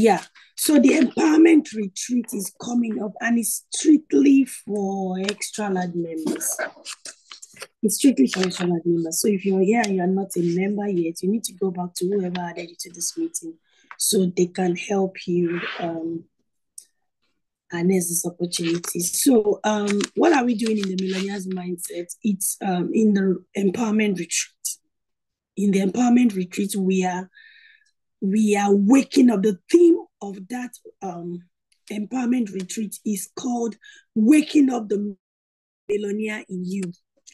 Yeah. So the empowerment retreat is coming up and it's strictly for extra large members. It's strictly for extra large members. So if you're here and you're not a member yet, you need to go back to whoever added you to this meeting so they can help you um, harness this opportunity. So um, what are we doing in the millionaires Mindset? It's um, in the empowerment retreat. In the empowerment retreat, we are we are waking up. The theme of that um, empowerment retreat is called Waking Up the Millionaire in You.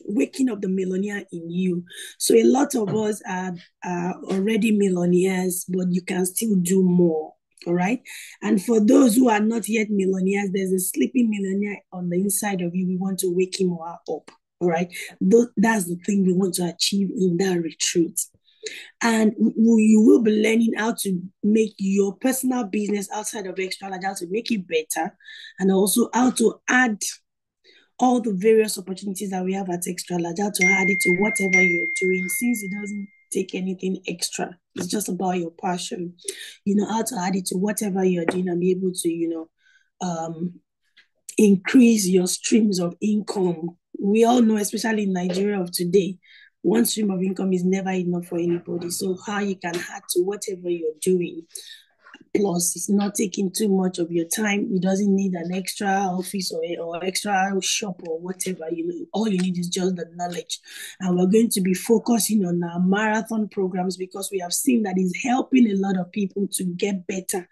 Waking up the millionaire in you. So a lot of us are, are already millionaires, but you can still do more. All right. And for those who are not yet millionaires, there's a sleeping millionaire on the inside of you. We want to wake him up. All right. That's the thing we want to achieve in that retreat and you will be learning how to make your personal business outside of extra large how to make it better and also how to add all the various opportunities that we have at extra large how to add it to whatever you're doing since it doesn't take anything extra. It's just about your passion. You know how to add it to whatever you're doing and be able to you know um increase your streams of income. We all know especially in nigeria of today one stream of income is never enough for anybody. So how you can add to whatever you're doing. Plus, it's not taking too much of your time. It doesn't need an extra office or, or extra shop or whatever. You all you need is just the knowledge. And we're going to be focusing on our marathon programs because we have seen that is helping a lot of people to get better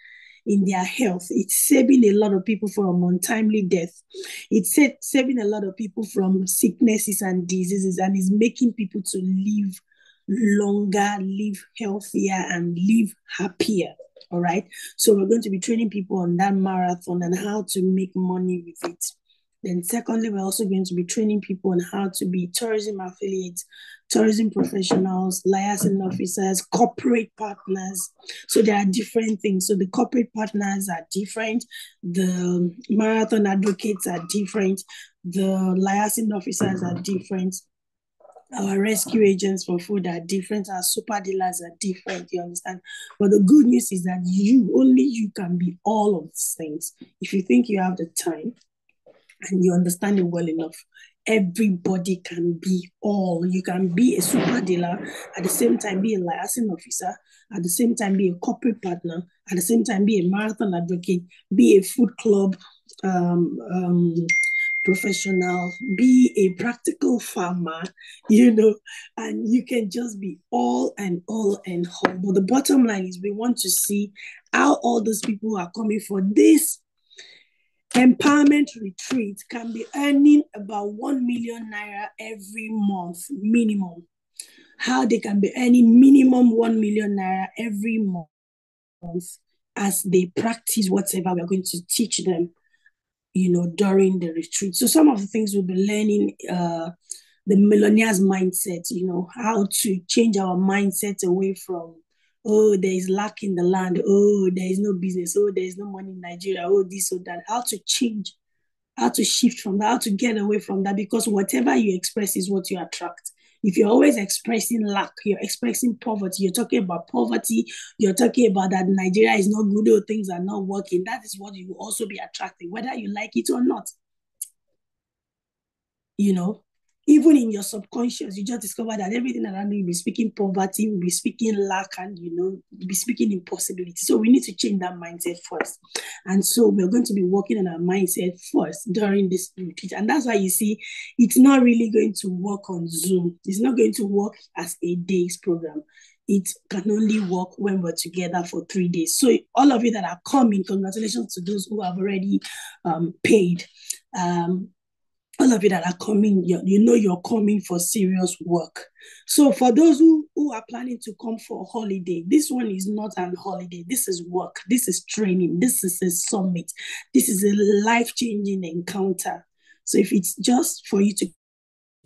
in their health. It's saving a lot of people from untimely death. It's saving a lot of people from sicknesses and diseases and it's making people to live longer, live healthier, and live happier. All right. So we're going to be training people on that marathon and how to make money with it. Then, secondly, we're also going to be training people on how to be tourism affiliates, tourism professionals, liaison officers, corporate partners. So there are different things. So the corporate partners are different, the marathon advocates are different, the liaison officers are different. Our rescue agents for food are different. Our super dealers are different. You understand? But the good news is that you, only you can be all of these things. If you think you have the time, and you understand it well enough, everybody can be all. You can be a super dealer, at the same time be a licensing officer, at the same time be a corporate partner, at the same time be a marathon advocate, be a food club um, um, professional, be a practical farmer, you know, and you can just be all and all and all. But the bottom line is we want to see how all those people are coming for this empowerment retreat can be earning about 1 million naira every month minimum. How they can be earning minimum 1 million naira every month as they practice whatever we're going to teach them you know during the retreat. So some of the things we'll be learning uh the millionaires mindset you know how to change our mindset away from oh, there is lack in the land, oh, there is no business, oh, there is no money in Nigeria, oh, this or that. How to change, how to shift from that, how to get away from that, because whatever you express is what you attract. If you're always expressing lack, you're expressing poverty, you're talking about poverty, you're talking about that Nigeria is not good or things are not working, that is what you will also be attracting, whether you like it or not. You know, even in your subconscious, you just discover that everything around you will be speaking poverty, will be speaking lack, and you know, be speaking impossibility. So we need to change that mindset first. And so we're going to be working on our mindset first during this retreat. And that's why you see it's not really going to work on Zoom. It's not going to work as a day's program. It can only work when we're together for three days. So all of you that are coming, congratulations to those who have already um, paid. Um, all of you that are coming, you, know you're coming for serious work. So for those who, who are planning to come for a holiday, this one is not an holiday. This is work. This is training. This is a summit. This is a life-changing encounter. So if it's just for you to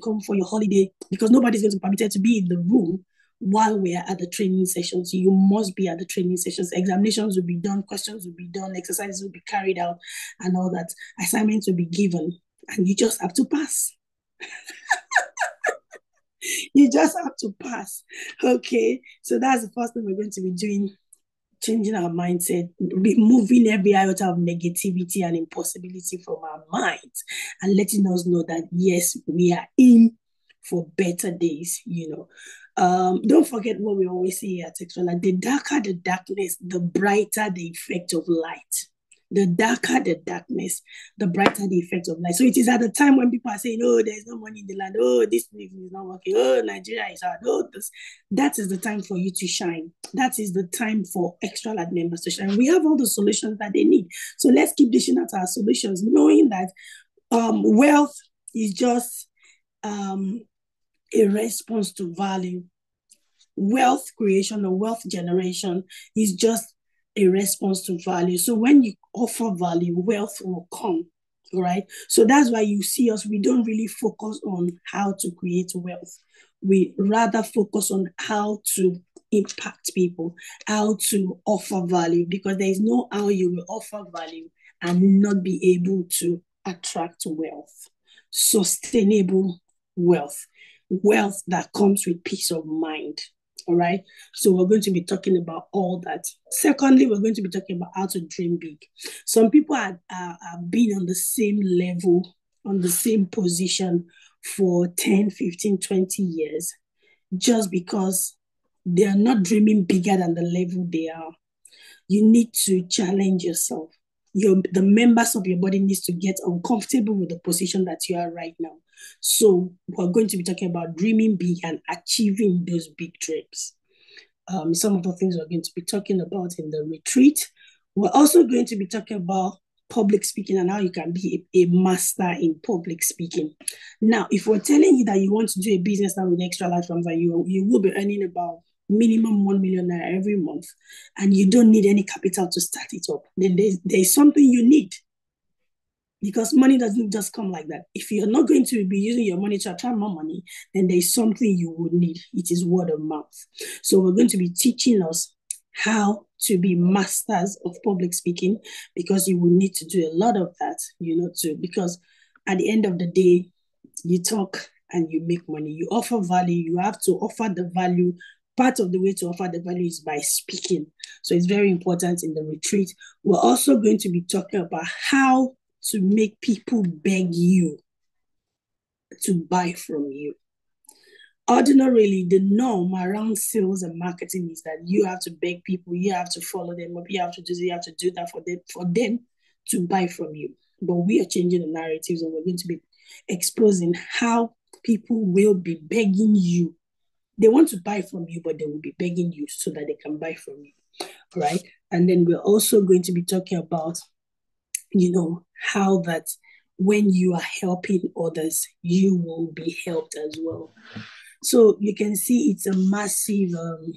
come for your holiday, because nobody's going to be permitted to be in the room while we are at the training sessions. You must be at the training sessions. Examinations will be done, questions will be done, exercises will be carried out, and all that. Assignments will be given and you just have to pass. you just have to pass. Okay, so that's the first thing we're going to be doing changing our mindset, removing every iota of negativity and impossibility from our minds, and letting us know that yes, we are in for better days, you know. Um, don't forget what we always say at Extra the darker the darkness, the brighter the effect of light the darker the darkness, the brighter the effect of light. So it is at the time when people are saying, oh, there's no money in the land, oh, this is not working, oh, Nigeria is hard, oh, this. That is the time for you to shine. That is the time for extra large members to shine. We have all the solutions that they need. So let's keep dishing out our solutions, knowing that um, wealth is just um, a response to value. Wealth creation or wealth generation is just a response to value. So when you offer value, wealth will come, right? So that's why you see us, we don't really focus on how to create wealth. We rather focus on how to impact people, how to offer value, because there is no how you will offer value and not be able to attract wealth, sustainable wealth, wealth that comes with peace of mind. All right. So we're going to be talking about all that. Secondly, we're going to be talking about how to dream big. Some people are, are, are being on the same level, on the same position for 10, 15, 20 years just because they are not dreaming bigger than the level they are. You need to challenge yourself. Your, the members of your body needs to get uncomfortable with the position that you are right now. So we're going to be talking about dreaming big and achieving those big dreams. Um, some of the things we're going to be talking about in the retreat. We're also going to be talking about public speaking and how you can be a, a, master in public speaking. Now, if we're telling you that you want to do a business now with extra large farms and you, you will be earning about minimum 1 million naira every month and you don't need any capital to start it up, then there's, there's something you need because money doesn't just come like that. If you're not going to be using your money to attract more money, then there's something you would need. It is word of mouth. So we're going to be teaching us how to be masters of public speaking because you will need to do a lot of that, you know, too. Because at the end of the day, you talk and you make money. You offer value. You have to offer the value. Part of the way to offer the value is by speaking. So it's very important in the retreat. We're also going to be talking about how to make people beg you to buy from you. Ordinarily, the norm around sales and marketing is that you have to beg people, you have to follow them up, you have to do you have to do that for them for them to buy from you. But we are changing the narratives and we're going to be exposing how people will be begging you. They want to buy from you, but they will be begging you so that they can buy from you. Right. And then we're also going to be talking about you know, how that when you are helping others, you will be helped as well. So you can see it's a massive um,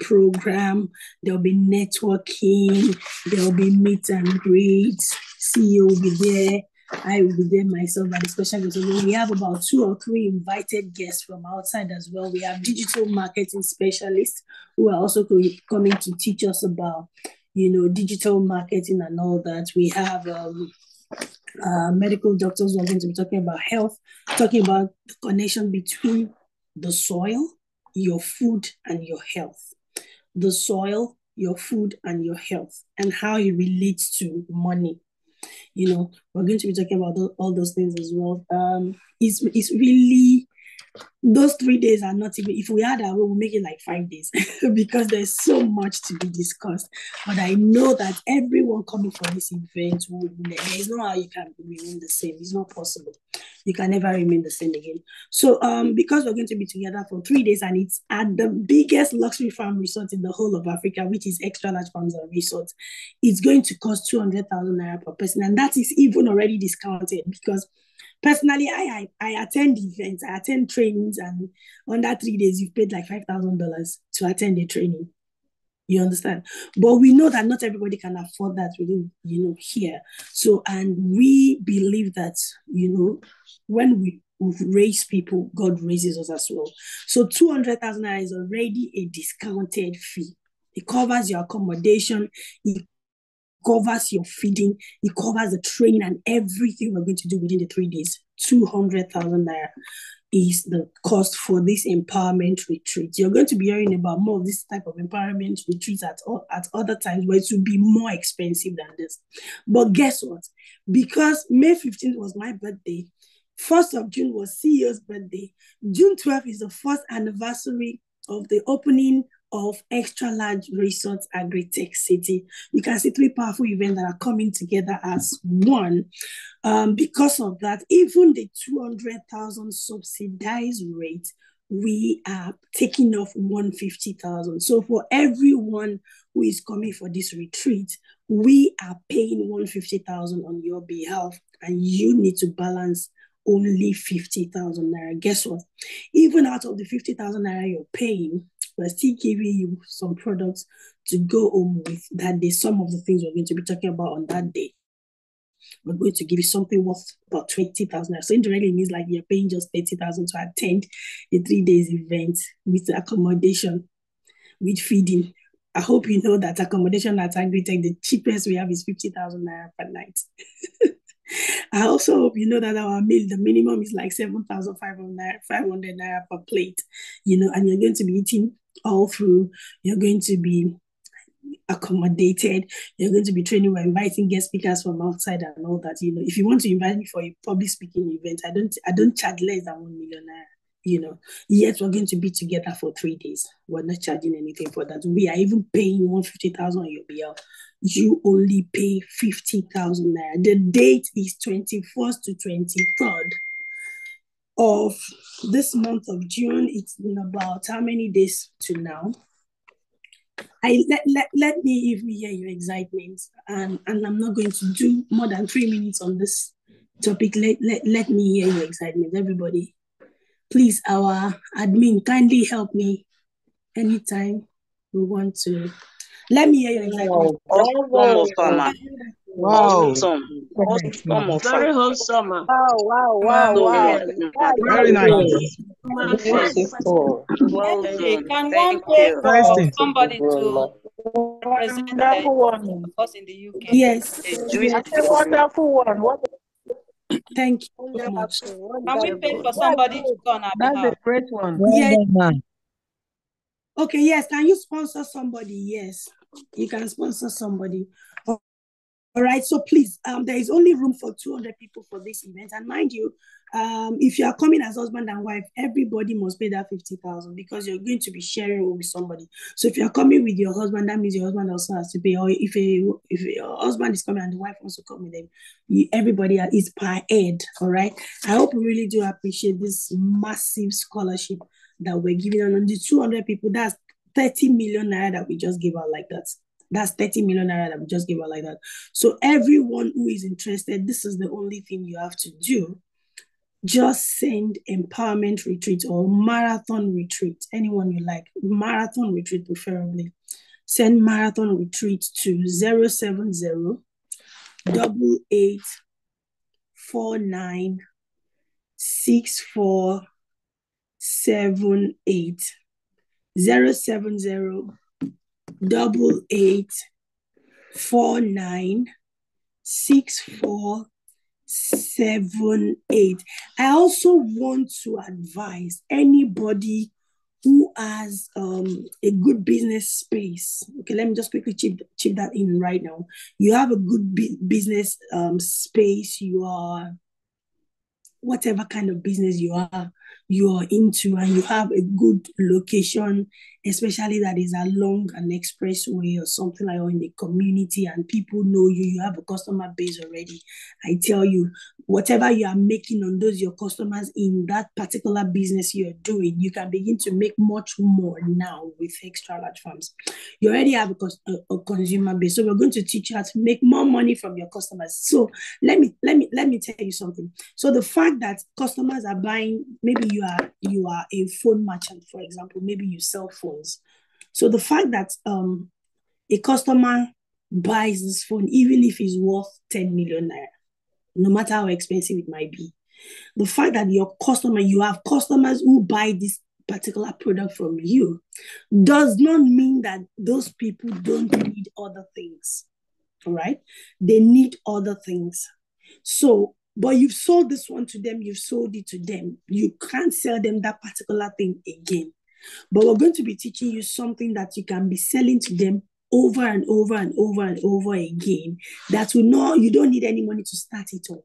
program. There'll be networking, there'll be meet and greets. CEO will be there. I will be there myself by the special guest. We have about two or three invited guests from outside as well. We have digital marketing specialists who are also coming to teach us about you know, digital marketing and all that. We have um, uh, medical doctors who are going to be talking about health, talking about the connection between the soil, your food, and your health. The soil, your food, and your health, and how it relates to money. You know, we're going to be talking about all those things as well. Um, it's, it's really those three days are not even if we had way we'll make it like five days because there's so much to be discussed. But i know that everyone coming for this event would there's no how you can remain the same. It's not possible you can never remain the same again so um because we're going to be together for three days and it's at the biggest luxury farm resort in the whole of africa which is extra large farms and resorts it's going to cost 200000 naira per person and that is even already discounted because Personally, I, I, I attend events, I attend trainings, and under three days, you've paid like $5,000 to attend a training. You understand? But we know that not everybody can afford that within, you know, here. So, and we believe that, you know, when we raise people, God raises us as well. So 200,000 is already a discounted fee. It covers your accommodation, it covers your feeding, it covers the training and everything we're going to do within the three days. 200,000 naira. Is the cost for this empowerment retreat. You're going to be hearing about more of this type of empowerment retreats at, at other times where it will be more expensive than this. But guess what? Because May 15th was my birthday, 1st of June was CEO's birthday, June 12th is the first anniversary of the opening of extra large resorts agri-tech city. You can see three powerful events that are coming together as one. Um, because of that even the 200000 subsidized rate we are taking off 150,000. So for everyone who is coming for this retreat, we are paying 150,000 on your behalf. And you need to balance only 50,000 naira. Guess what? Even out of the 50,000 naira you're paying, we're still giving you some products to go home with that day. Some of the things we're going to be talking about on that day. We're going to give you something worth about 20,000. So indirectly means like you're paying just 30,000 to attend a three days event with accommodation, with feeding. I hope you know that accommodation at Agritech, the cheapest we have is 50,000 naira per night. I also hope you know that our meal, the minimum is like 7,500 500 naira per plate, you know, and you're going to be eating all through. You're going to be accommodated. You're going to be training. We're inviting guest speakers from outside and all that. You know, if you want to invite me for a public speaking event, I don't I don't charge less than one million naira. You know, yet we're going to be together for three days. We're not charging anything for that. We are even paying one fifty thousand on your. You only pay fifty thousand naira. The date is twenty first to twenty third of this month of June. It's been about how many days to now? I let, let, let me even hear your excitement. And, and I'm not going to do more than three minutes on this topic. Let, let, let me hear your excitement, everybody. Please, our admin, kindly help me anytime we want to. Let me hear your excitement. Wow. Wow. Awesome. Awesome. Very wholesome. Wow, wow, wow, wow. Very nice. Beautiful. Well can one Thank pray you. Nice for somebody to present Wonderful one. the us in the UK? Yes, That's a wonderful one. What thank you so much. Can we pay for somebody to go on our That's a great one. Yes. Okay, yes. Can you sponsor somebody? Yes, you can sponsor somebody. All right, so please, um, there is only room for 200 people for this event. And mind you, um, if you are coming as husband and wife, everybody must pay that 50,000 because you're going to be sharing with somebody. So if you're coming with your husband, that means your husband also has to pay. Or if a, if your husband is coming and the wife wants to come with them, everybody is per head. All right. I hope you really do appreciate this massive scholarship that we're giving on the 200 people. That's 30 million naira that we just gave out like that. That's 30 million naira that we just gave out like that. So everyone who is interested, this is the only thing you have to do. Just send empowerment retreat or marathon retreat, anyone you like, marathon retreat preferably. Send marathon retreat to 070 double eight four nine six four seven eight zero seven zero double eight four nine six four seven eight. I also want to advise anybody who has um, a good business space. Okay, let me just quickly chip, chip that in right now. You have a good bu- business um, space. You are whatever kind of business you are you are into and you have a good location especially that is along an expressway or something like or in the community and people know you you have a customer base already. I tell you whatever you are making on those your customers in that particular business you're doing you can begin to make much more now with extra large farms you already have a, a, a consumer base so we're going to teach you how to make more money from your customers. So let me let me let me tell you something. So the fact that customers are buying maybe you are you are a phone merchant for example maybe you sell phones. So the fact that um a customer buys this phone even if it's worth 10 million naira no matter how expensive it might be the fact that your customer you have customers who buy this particular product from you does not mean that those people don't need other things all right? They need other things. So but you've sold this one to them, you've sold it to them. You can't sell them that particular thing again. But we're going to be teaching you something that you can be selling to them over and over and over and over again. That will not, you don't need any money to start it up.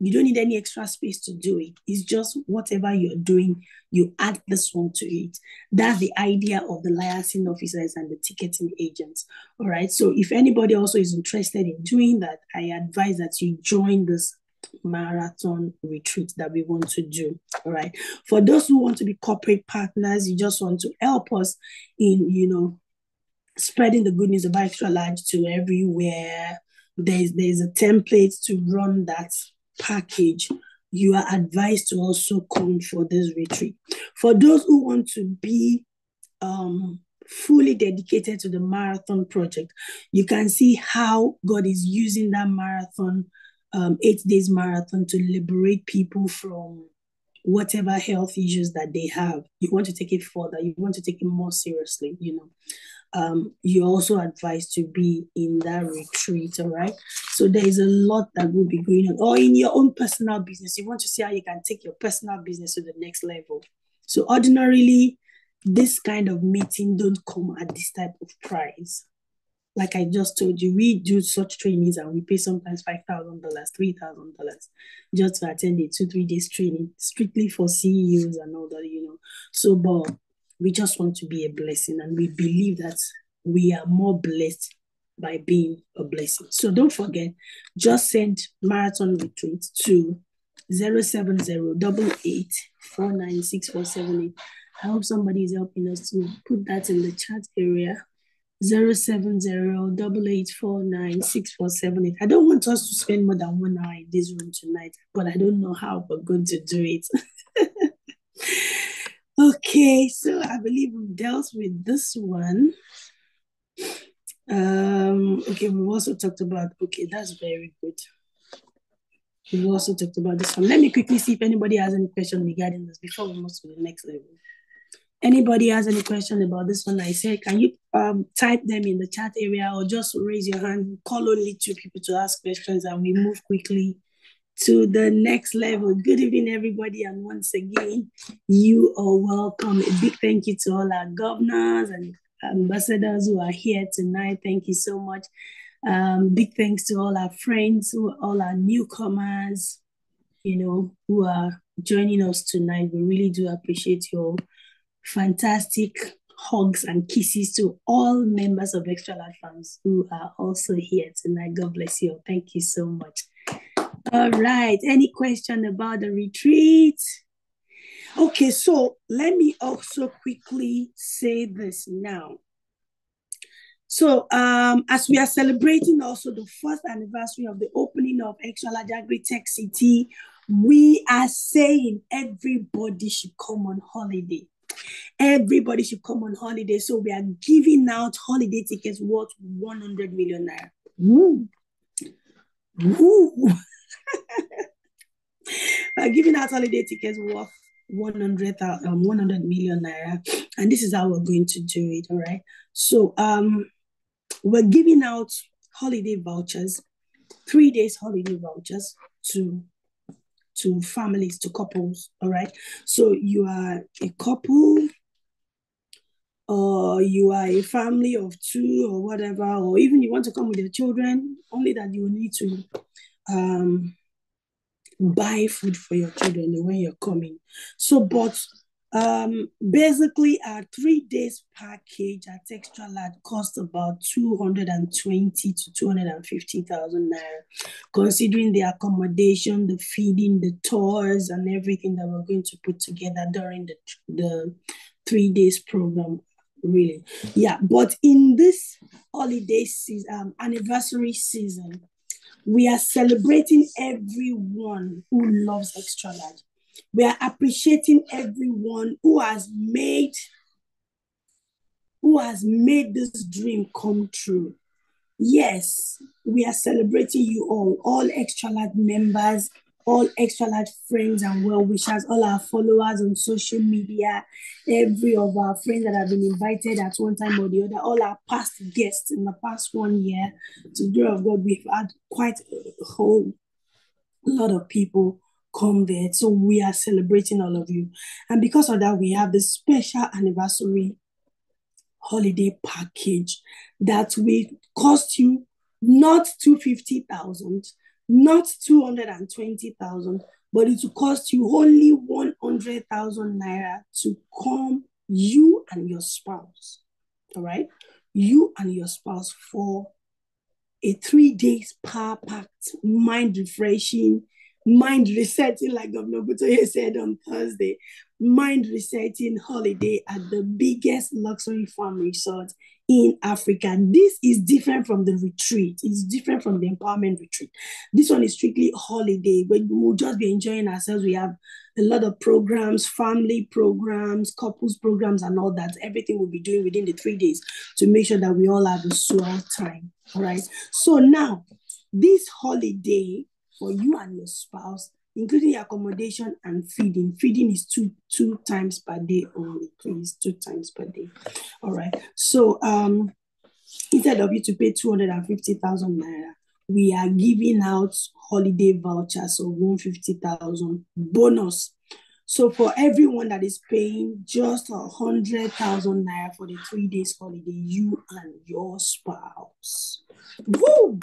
You don't need any extra space to do it. It's just whatever you're doing, you add this one to it. That's the idea of the licensing officers and the ticketing agents. All right. So if anybody also is interested in doing that, I advise that you join this marathon retreat that we want to do. All right. For those who want to be corporate partners, you just want to help us in, you know, spreading the good news of extra large to everywhere. There's there's a template to run that package, you are advised to also come for this retreat. For those who want to be um, fully dedicated to the marathon project, you can see how God is using that marathon, um, eight days marathon, to liberate people from whatever health issues that they have. You want to take it further, you want to take it more seriously, you know um, you're also advised to be in that retreat, all right? So there is a lot that will be going on. Or in your own personal business, you want to see how you can take your personal business to the next level. So ordinarily, this kind of meeting don't come at this type of price. Like I just told you, we do such trainings and we pay sometimes five thousand dollars, three thousand dollars, just to attend a two three days training, strictly for CEOs and all that, you know. So, but we just want to be a blessing and we believe that we are more blessed by being a blessing. So don't forget, just send marathon retreat to 070 I hope somebody is helping us to put that in the chat area. 070 I don't want us to spend more than one hour in this room tonight, but I don't know how we're going to do it. Okay, so I believe we've dealt with this one. Um, okay, we've also talked about, okay, that's very good. We've also talked about this one. Let me quickly see if anybody has any question regarding this before we move to the next level. Anybody has any question about this one? I said, can you um, type them in the chat area or just raise your hand, call only two people to ask questions and we move quickly to the next level. Good evening, everybody. And once again, you are welcome. A big thank you to all our governors and ambassadors who are here tonight. Thank you so much. Um, big thanks to all our friends, all our newcomers, you know, who are joining us tonight. We really do appreciate your fantastic hugs and kisses to all members of Extra Large Farms who are also here tonight. God bless you. Thank you so much. All right. Any question about the retreat? Okay, so let me also quickly say this now. So, um, as we are celebrating also the first anniversary of the opening of Extra Large Agri Tech City, we are saying everybody should come on holiday. Everybody should come on holiday. So we are giving out holiday tickets worth 100 million naira. Woo. Woo. By giving out holiday tickets worth 100, um, 100 million naira. And this is how we're going to do it. All right. So um, we're giving out holiday vouchers, three days holiday vouchers to to families, to couples. All right. So you are a couple, or you are a family of two, or whatever, or even you want to come with your children, only that you need to um, buy food for your children when you're coming. So, but um, basically, our three days package at Extra Large costs about 220 to 250,000 naira, considering the accommodation, the feeding, the tours, and everything that we're going to put together during the, the three days program really yeah but in this holiday season um, anniversary season we are celebrating everyone who loves extra large. We are appreciating everyone who has made who has made this dream come true. Yes, we are celebrating you all, all extra large members, all extra large friends and well wishers, all our followers on social media, every of our friends that have been invited at one time or the other, all our past guests in the past one year. To the glory of God, we've had quite a whole lot of people come there. So we are celebrating all of you. And because of that, we have the special anniversary holiday package that will cost you not 250,000, not 220,000, but it will cost you only 100,000 naira to come you and your spouse. All right? You and your spouse for a three days power packed, mind refreshing, mind resetting, like Governor Butoye said on Thursday, mind resetting holiday at the biggest luxury farm resort in Africa. This is different from the retreat. It's different from the empowerment retreat. This one is strictly holiday, we'll just be enjoying ourselves. We have a lot of programs, family programs, couples programs, and all that. Everything we'll be doing within the three days to make sure that we all have a swell time. All right. So now, this holiday for you and your spouse, including accommodation and feeding. Feeding is two two times per day only, please, two times per day. All right. So um, instead of you to pay 250,000 naira, we are giving out holiday vouchers of 150,000 bonus. So for everyone that is paying just a hundred thousand naira for the three days holiday, you and your spouse. Woo!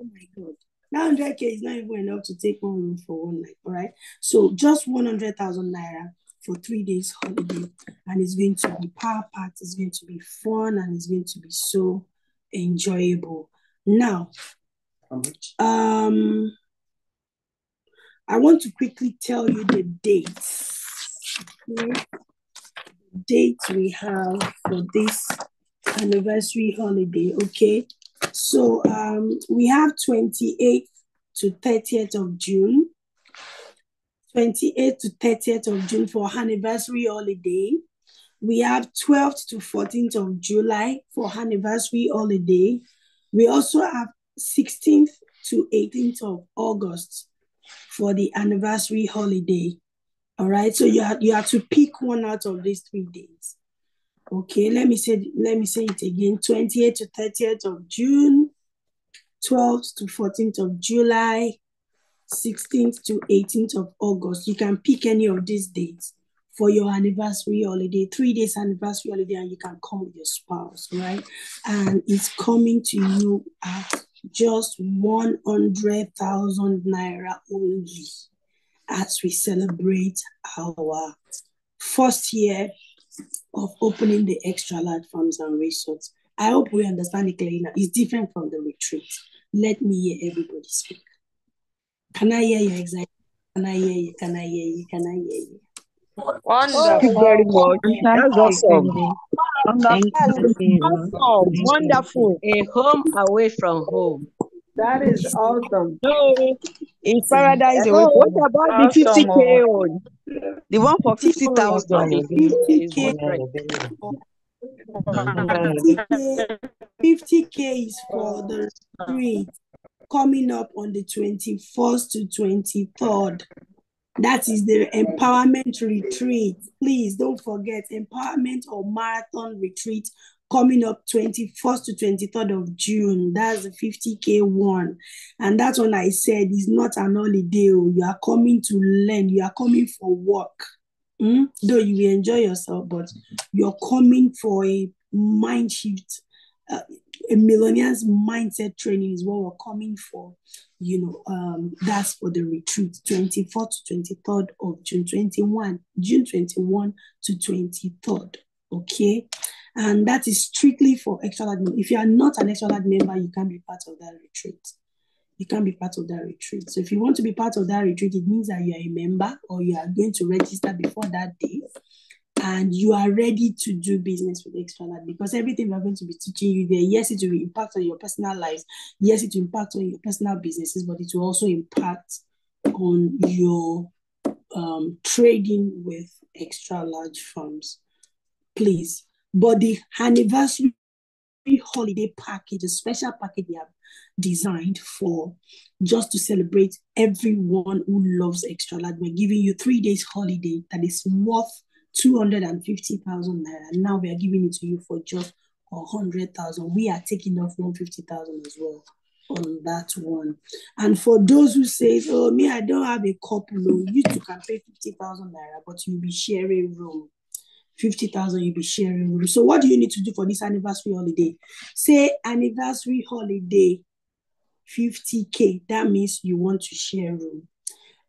Oh my God. That 100K is not even enough to take one room for one night, all right? So just 100,000 naira for three days holiday. And it's going to be power packed, it's going to be fun, and it's going to be so enjoyable. Now, um, I want to quickly tell you the dates. Okay? The dates we have for this anniversary holiday, okay? So um, we have 28th to 30th of June, 28th to 30th of June for anniversary holiday. We have 12th to 14th of July for anniversary holiday. We also have 16th to 18th of August for the anniversary holiday. All right, so you have, you have to pick one out of these three days. Okay, let me say let me say it again. 28th to 30th of June, 12th to 14th of July, 16th to 18th of August. You can pick any of these dates for your anniversary holiday, three days anniversary holiday, and you can come with your spouse, right? And it's coming to you at just 100,000 naira only as we celebrate our first year of opening the extra large farms and resorts. I hope we understand it clearly now. It's different from the retreat. Let me hear everybody speak. Can I hear you exactly? Can I hear you? Can I hear you? Can I hear you? Wonderful. Thank you very much. That's awesome. Wonderful. Wonderful. A home away from home. That is awesome. No, in paradise. Oh, what about the 50k one? The one for 50,000. 50K 50K, 50K is for the retreat coming up on the 21st to 23rd. That is the empowerment retreat. Please don't forget empowerment or marathon retreat coming up 21st to 23rd of June. That's the 50K one. And that's when I said it's not an holiday. oh. You are coming to learn, you are coming for work. Mm? Though you will enjoy yourself, but you're coming for a mind shift. Uh, a millionaire's mindset training is what we're coming for. You know, um, that's for the retreat, 24th to 23rd of June 21, June 21 to 23rd. Okay. And that is strictly for extra large. If you are not an extra member, you can't be part of that retreat. You can't be part of that retreat. So if you want to be part of that retreat, it means that you are a member or you are going to register before that day and you are ready to do business with extra large because everything we're going to be teaching you there, yes, it will impact on your personal lives, yes, it will impact on your personal businesses, but it will also impact on your um, trading with extra large farms. Please. But the anniversary holiday package, a special package we have designed for just to celebrate everyone who loves extra large. We're giving you three days holiday that is worth 250,000 naira. Now we are giving it to you for just or 100,000, we are taking off 150,000 as well on that one. And for those who say, oh, me, I don't have a couple, no, you two can pay 50,000 naira, but you'll be sharing room. 50,000 you'll be sharing room. So what do you need to do for this anniversary holiday? Say anniversary holiday, 50K. That means you want to share room.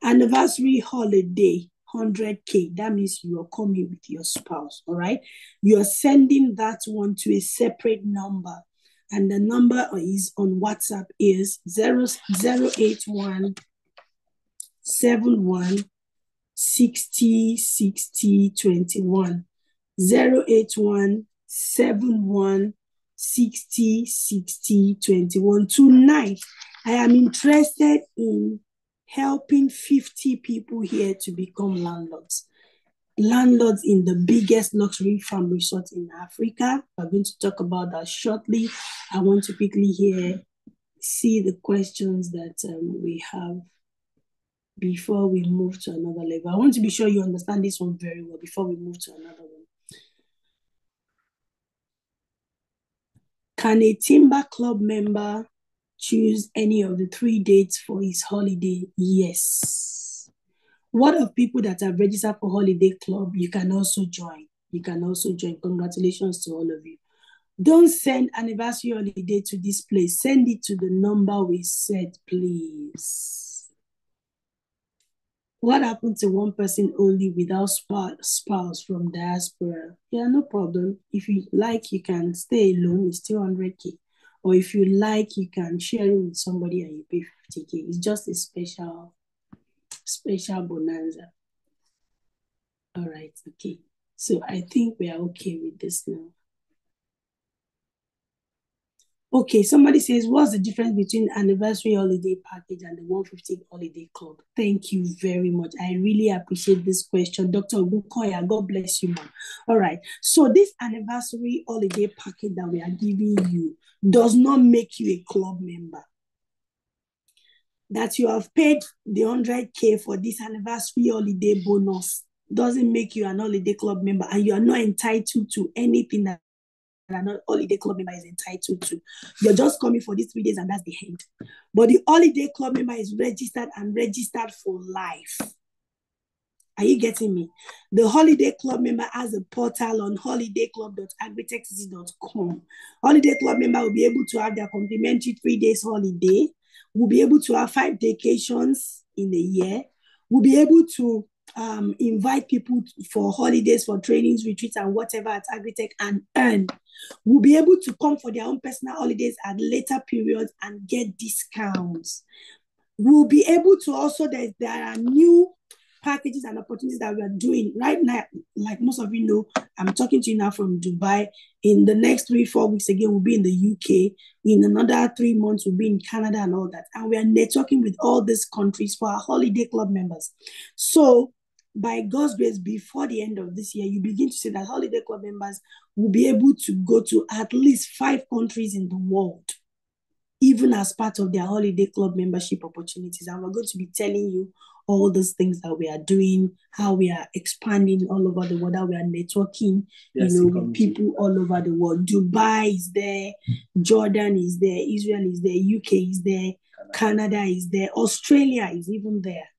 Anniversary holiday, 100K. That means you are coming with your spouse, all right? You are sending that one to a separate number. And the number is on WhatsApp is 0, 081 71 60 60 21. 081 71 60 60 21. Tonight, I am interested in helping 50 people here to become landlords. Landlords in the biggest luxury farm resort in Africa. We're going to talk about that shortly. I want to quickly hear, see the questions that um, we have before we move to another level. I want to be sure you understand this one very well before we move to another one. Can a Timber Club member choose any of the three dates for his holiday? Yes. What of people that have registered for Holiday Club? You can also join. You can also join. Congratulations to all of you. Don't send anniversary holiday to this place. Send it to the number we said, please. What happened to one person only without spouse from diaspora? Yeah, no problem. If you like, you can stay alone, it's still 100K. Or if you like, you can share it with somebody and you pay 50K. It's just a special, special bonanza. All right, okay. So I think we are okay with this now. Okay, somebody says, what's the difference between anniversary holiday package and the 150 holiday club? Thank you very much. I really appreciate this question. Dr. Bukoya, God bless you, ma'am. All right, so this anniversary holiday package that we are giving you does not make you a club member. That you have paid the 100K for this anniversary holiday bonus doesn't make you an holiday club member and you are not entitled to anything that another holiday club member is entitled to. You're just coming for these three days and that's the end. But the holiday club member is registered and registered for life. Are you getting me? The holiday club member has a portal on holidayclub.agritechcity.com. Holiday club member will be able to have their complimentary three days holiday. Will be able to have five vacations in a year. Will be able to um, invite people for holidays, for trainings, retreats, and whatever at Agritech and earn will be able to come for their own personal holidays at later periods and get discounts. We'll be able to also, there, there are new packages and opportunities that we are doing right now. Like most of you know, I'm talking to you now from Dubai. In the next three, four weeks again, we'll be in the UK. In another three months, we'll be in Canada and all that. And we are networking with all these countries for our holiday club members. So by God's grace, before the end of this year, you begin to see that Holiday Club members will be able to go to at least five countries in the world, even as part of their Holiday Club membership opportunities. And we're going to be telling you all those things that we are doing, how we are expanding all over the world, how we are networking, yes, you know, with people all over the world. Dubai is there, Jordan is there, Israel is there, UK is there, Canada, Canada is there, Australia is even there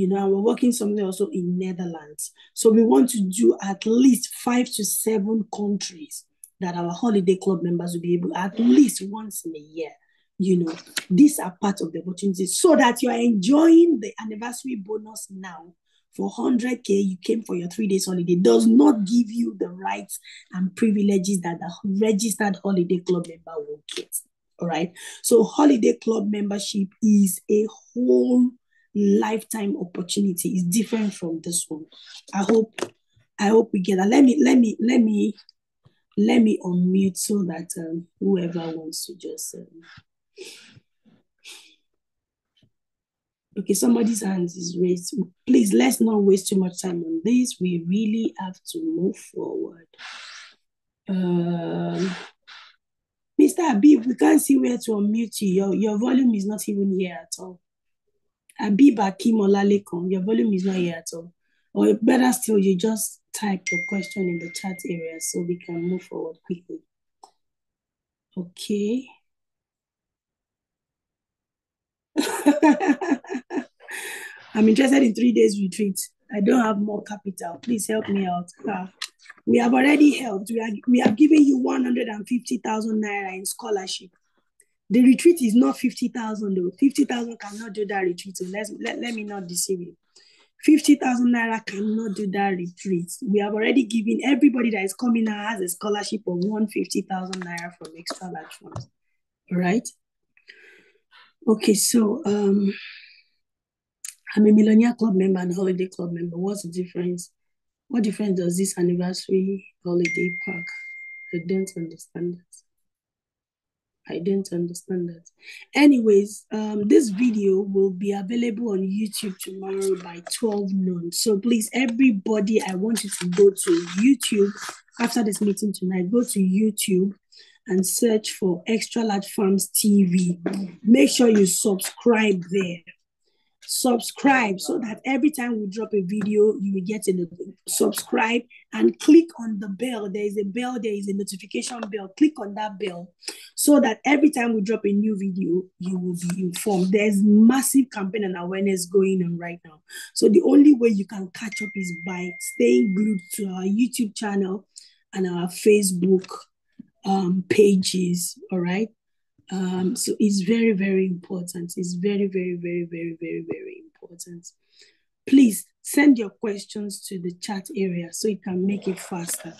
you know, we're working something also in Netherlands. So we want to do at least five to seven countries that our holiday club members will be able at least once in a year. You know, these are part of the opportunities so that you are enjoying the anniversary bonus now for 100k you came for your three days holiday does not give you the rights and privileges that a registered holiday club member will get all right so holiday club membership is a whole lifetime opportunity is different from this one. I hope I hope we get that. Let me let me let me let me unmute so that um, whoever wants to just um... okay somebody's hands is raised. Please let's not waste too much time on this. We really have to move forward. Um mr abib we can't see where to unmute you. Your, your volume is not even here at all Abiba Kimolalekan, your volume is not here at all. Or better still, you just type your question in the chat area so we can move forward quickly. Okay. I'm interested in three days retreat. I don't have more capital. Please help me out. Ah, we have already helped. We are we have given you 150,000 naira in scholarship. The retreat is not 50,000 though. 50,000 cannot do that retreat. So let's let, let me not deceive you. 50,000 naira cannot do that retreat. We have already given everybody that is coming now has a scholarship of 150,000 naira from extra large funds. All right. Okay, so um I'm a millionaire club member and holiday club member. What's the difference? What difference does this anniversary holiday park? I don't understand that. I don't understand that. Anyways, um, this video will be available on YouTube tomorrow by 12 noon. So please, everybody, I want you to go to YouTube after this meeting tonight. Go to YouTube and search for Extra Large Farms TV. Make sure you subscribe there subscribe so that every time we drop a video, you will get a. Subscribe and click on the bell. There is a bell, there is a notification bell. Click on that bell so that every time we drop a new video, you will be informed. There's massive campaign and awareness going on right now. So the only way you can catch up is by staying glued to our YouTube channel and our Facebook um, pages. All right. Um, so it's very, very important. It's very, very, very, very, very, very important. Please send your questions to the chat area so you can make it faster.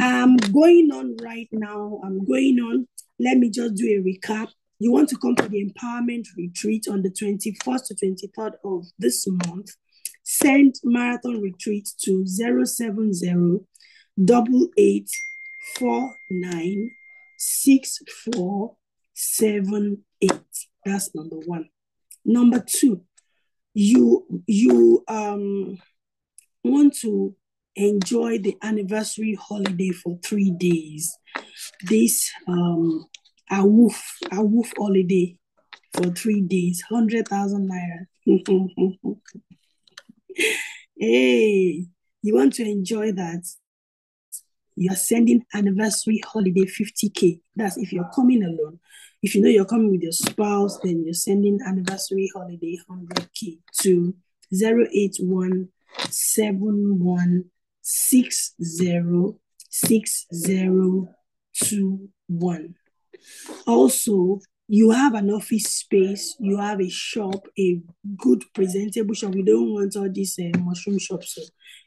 I'm going on right now. I'm going on. Let me just do a recap. You want to come to the empowerment retreat on the 21st to 23rd of this month. Send marathon retreat to 070 8849 64 seven, eight. That's number one. Number two, you you um want to enjoy the anniversary holiday for three days. This um a woof a woof holiday for three days, hundred thousand naira. hey, you want to enjoy that? You're sending anniversary holiday 50k. That's if you're coming alone. If you know you're coming with your spouse, then you're sending anniversary holiday 100k to 081 Also, you have an office space, you have a shop, a good presentable shop. We don't want all these uh, mushroom shops. So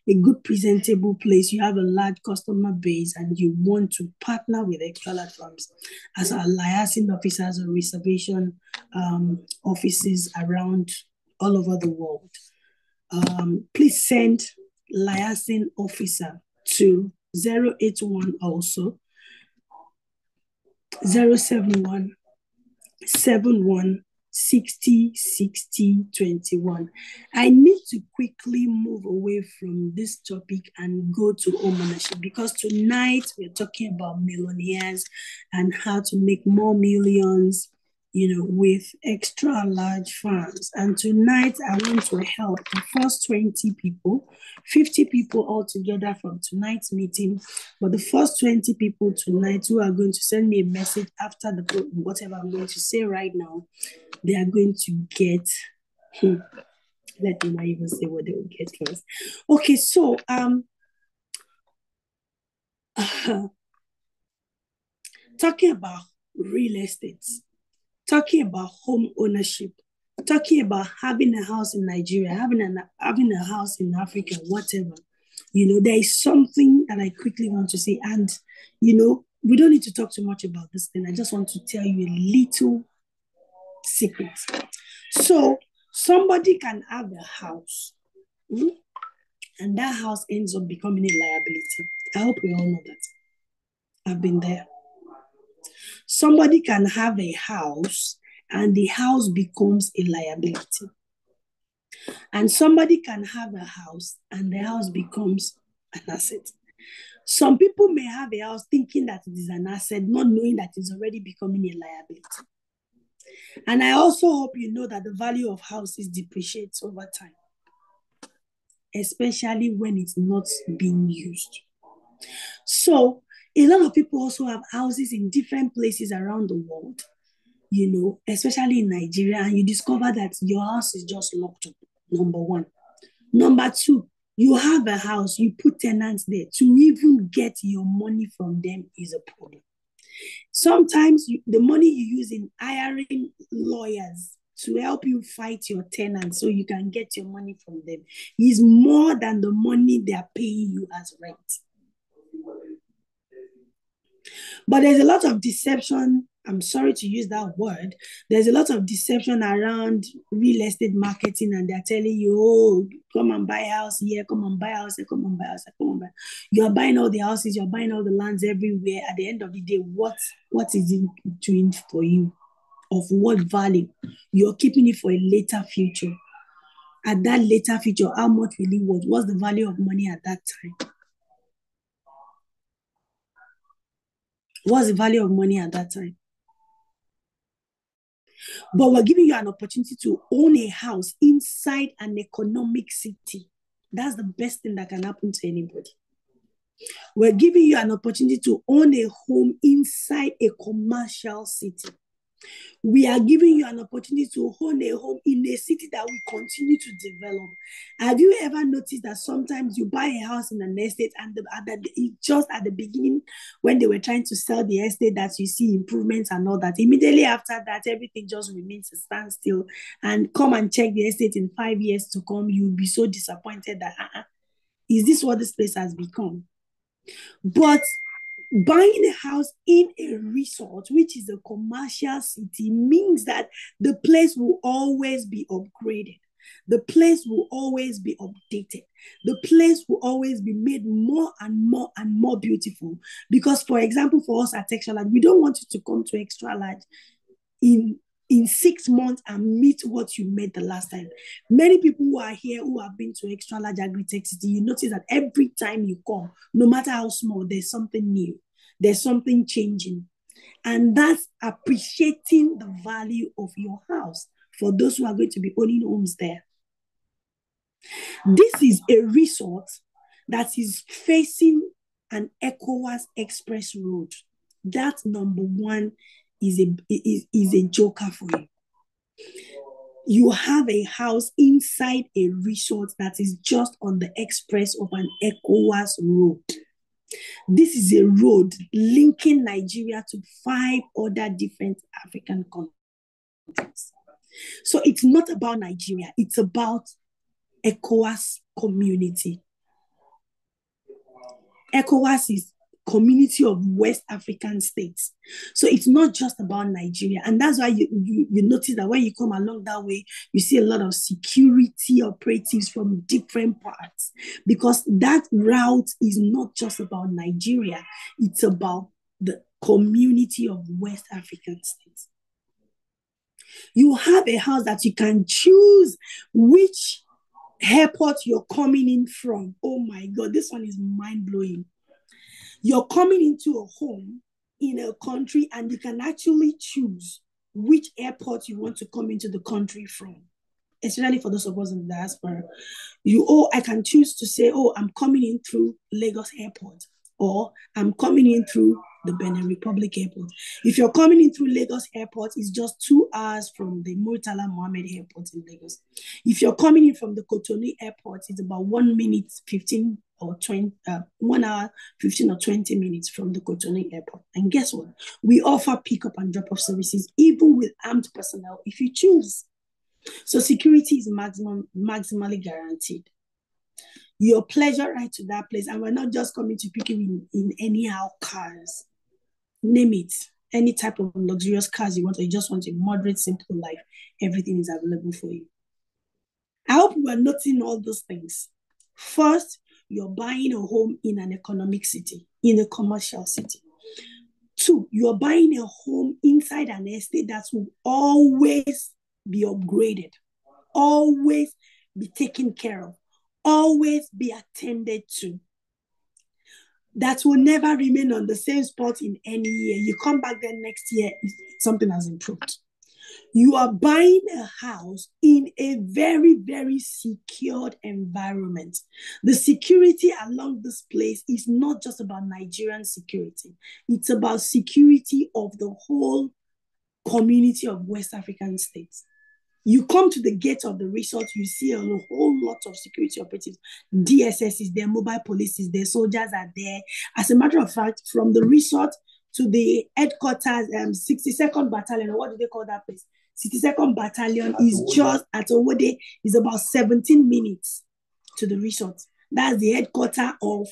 a good presentable place, you have a large customer base, and you want to partner with Extra Farms as our liaison officers or reservation um, offices around all over the world. Um, please send liaison officer to 081 also 071 71 60 60 21 i need to quickly move away from this topic and go to home ownership because tonight we're talking about millionaires and how to make more millions you know with extra large farms and tonight i want to help the first 20 people 50 people all together from tonight's meeting. But the first 20 people tonight who are going to send me a message after the whatever i'm going to say right now they are going to get hmm, let me not even say what they will get first. Okay so um uh, talking about real estate talking about home ownership, talking about having a house in Nigeria, having an having a house in Africa, whatever. You know, there is something that I quickly want to say, and you know, we don't need to talk too much about this thing. I just want to tell you a little secret. So somebody can have a house, hmm, and that house ends up becoming a liability. I hope we all know that. I've been there. Somebody can have a house and the house becomes a liability. And somebody can have a house and the house becomes an asset. Some people may have a house thinking that it is an asset, not knowing that it's already becoming a liability. And I also hope you know that the value of houses depreciates over time, especially when it's not being used. So A lot of people also have houses in different places around the world, you know, especially in Nigeria, and you discover that your house is just locked up. Number one. Number two, you have a house, you put tenants there. To even get your money from them is a problem. Sometimes you, the money you use in hiring lawyers to help you fight your tenants so you can get your money from them is more than the money they are paying you as rent. But there's a lot of deception. I'm sorry to use that word. There's a lot of deception around real estate marketing, and they're telling you, oh, come and buy a house here, come and buy a house here, come and buy a house come and buy. You're buying all the houses, you're buying all the lands everywhere. At the end of the day, what, what is it doing for you? Of what value? You're keeping it for a later future. At that later future, how much will it worth? What's the value of money at that time? What's the value of money at that time? But we're giving you an opportunity to own a house inside an economic city. That's the best thing that can happen to anybody. We're giving you an opportunity to own a home inside a commercial city. We are giving you an opportunity to own a home in a city that will continue to develop. Have you ever noticed that sometimes you buy a house in an estate and the, at the, just at the beginning, when they were trying to sell the estate, that you see improvements and all that, immediately after that, everything just remains a standstill. And come and check the estate in five years to come, you'll be so disappointed that, uh-uh, is this what this place has become? But buying a house in a resort, which is a commercial city, means that the place will always be upgraded. The place will always be updated. The place will always be made more and more and more beautiful. Because, for example, for us at Extra Large, we don't want you to come to Extra Large in in six months and meet what you met the last time. Many people who are here who have been to extra large agri-tech city, you notice that every time you come, no matter how small, there's something new, there's something changing. And that's appreciating the value of your house for those who are going to be owning homes there. This is a resort that is facing an ECOWAS Express Road. That's number one is a is, is a joker for you. You have a house inside a resort that is just on the express of an ECOWAS road. This is a road linking Nigeria to five other different African countries. So it's not about Nigeria, it's about ECOWAS community. ECOWAS is community of West African states. So it's not just about Nigeria. And that's why you, you, you, notice that when you come along that way, you see a lot of security operatives from different parts because that route is not just about Nigeria, it's about the community of West African states. You have a house that you can choose which airport you're coming in from. Oh my God, this one is mind blowing you're coming into a home in a country and you can actually choose which airport you want to come into the country from. Especially for those of us in the diaspora. You oh i can choose to say oh i'm coming in through lagos airport or i'm coming in through the benin republic airport if you're coming in through lagos airport it's just two hours from the murtala mohammed airport in lagos if you're coming in from the cotonou airport it's about one minute 15 or 20, uh, one hour, 15 or 20 minutes from the Cotonou airport. And guess what? We offer pickup and drop off services, even with armed personnel, if you choose. So security is maximum, maximally guaranteed. Your pleasure right to that place. And we're not just coming to pick you in, in anyhow cars. Name it. Any type of luxurious cars you want, or you just want a moderate, simple life. Everything is available for you. I hope you are noting all those things. First, you're buying a home in an economic city, in a commercial city. Two, you're buying a home inside an estate that will always be upgraded, always be taken care of, always be attended to. That will never remain on the same spot in any year. You come back there next year, something has improved. You are buying a house in a very, very secured environment. The security along this place is not just about Nigerian security, it's about security of the whole community of West African states. You come to the gate of the resort, you see a whole lot of security operatives. DSS is there, mobile police is there, soldiers are there. As a matter of fact, from the resort to the headquarters, um, 62nd Battalion, what do they call that place? 62nd Battalion is just at Owode, is about 17 minutes to the resort. That's the headquarters of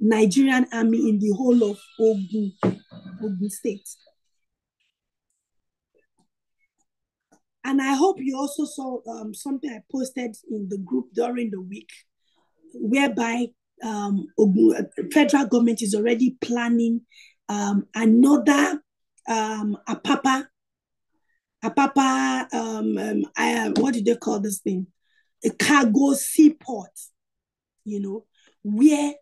Nigerian army in the whole of Ogun, Ogun State. And I hope you also saw um, something I posted in the group during the week, whereby um, federal government is already planning um, another um, Apapa, Apapa, um, um, I, what do they call this thing? A cargo seaport, you know, where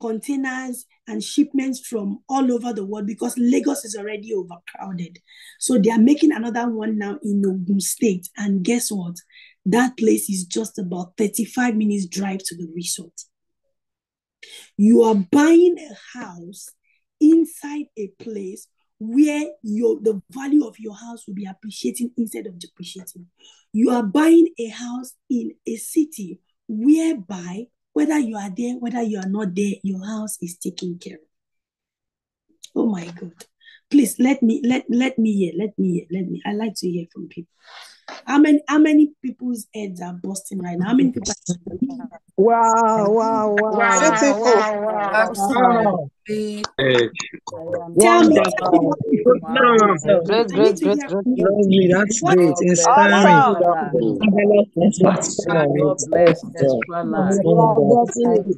containers and shipments from all over the world because Lagos is already overcrowded. So they are making another one now in Ogun State. And guess what? That place is just about 35 minutes drive to the resort. You are buying a house inside a place where your the value of your house will be appreciating instead of depreciating. You are buying a house in a city whereby whether you are there, whether you are not there, your house is taken care of. Oh my God. Please let me let let me hear, let me hear, let me. I like to hear from people. How many how many people's heads are busting right now? How many people Wow, wow, wow. Beautiful. Wow. tell me? Wonderful. Great, I need great, to great, hear great. from you. Lovely. That's What great. Inspiring. Awesome. God bless extra life.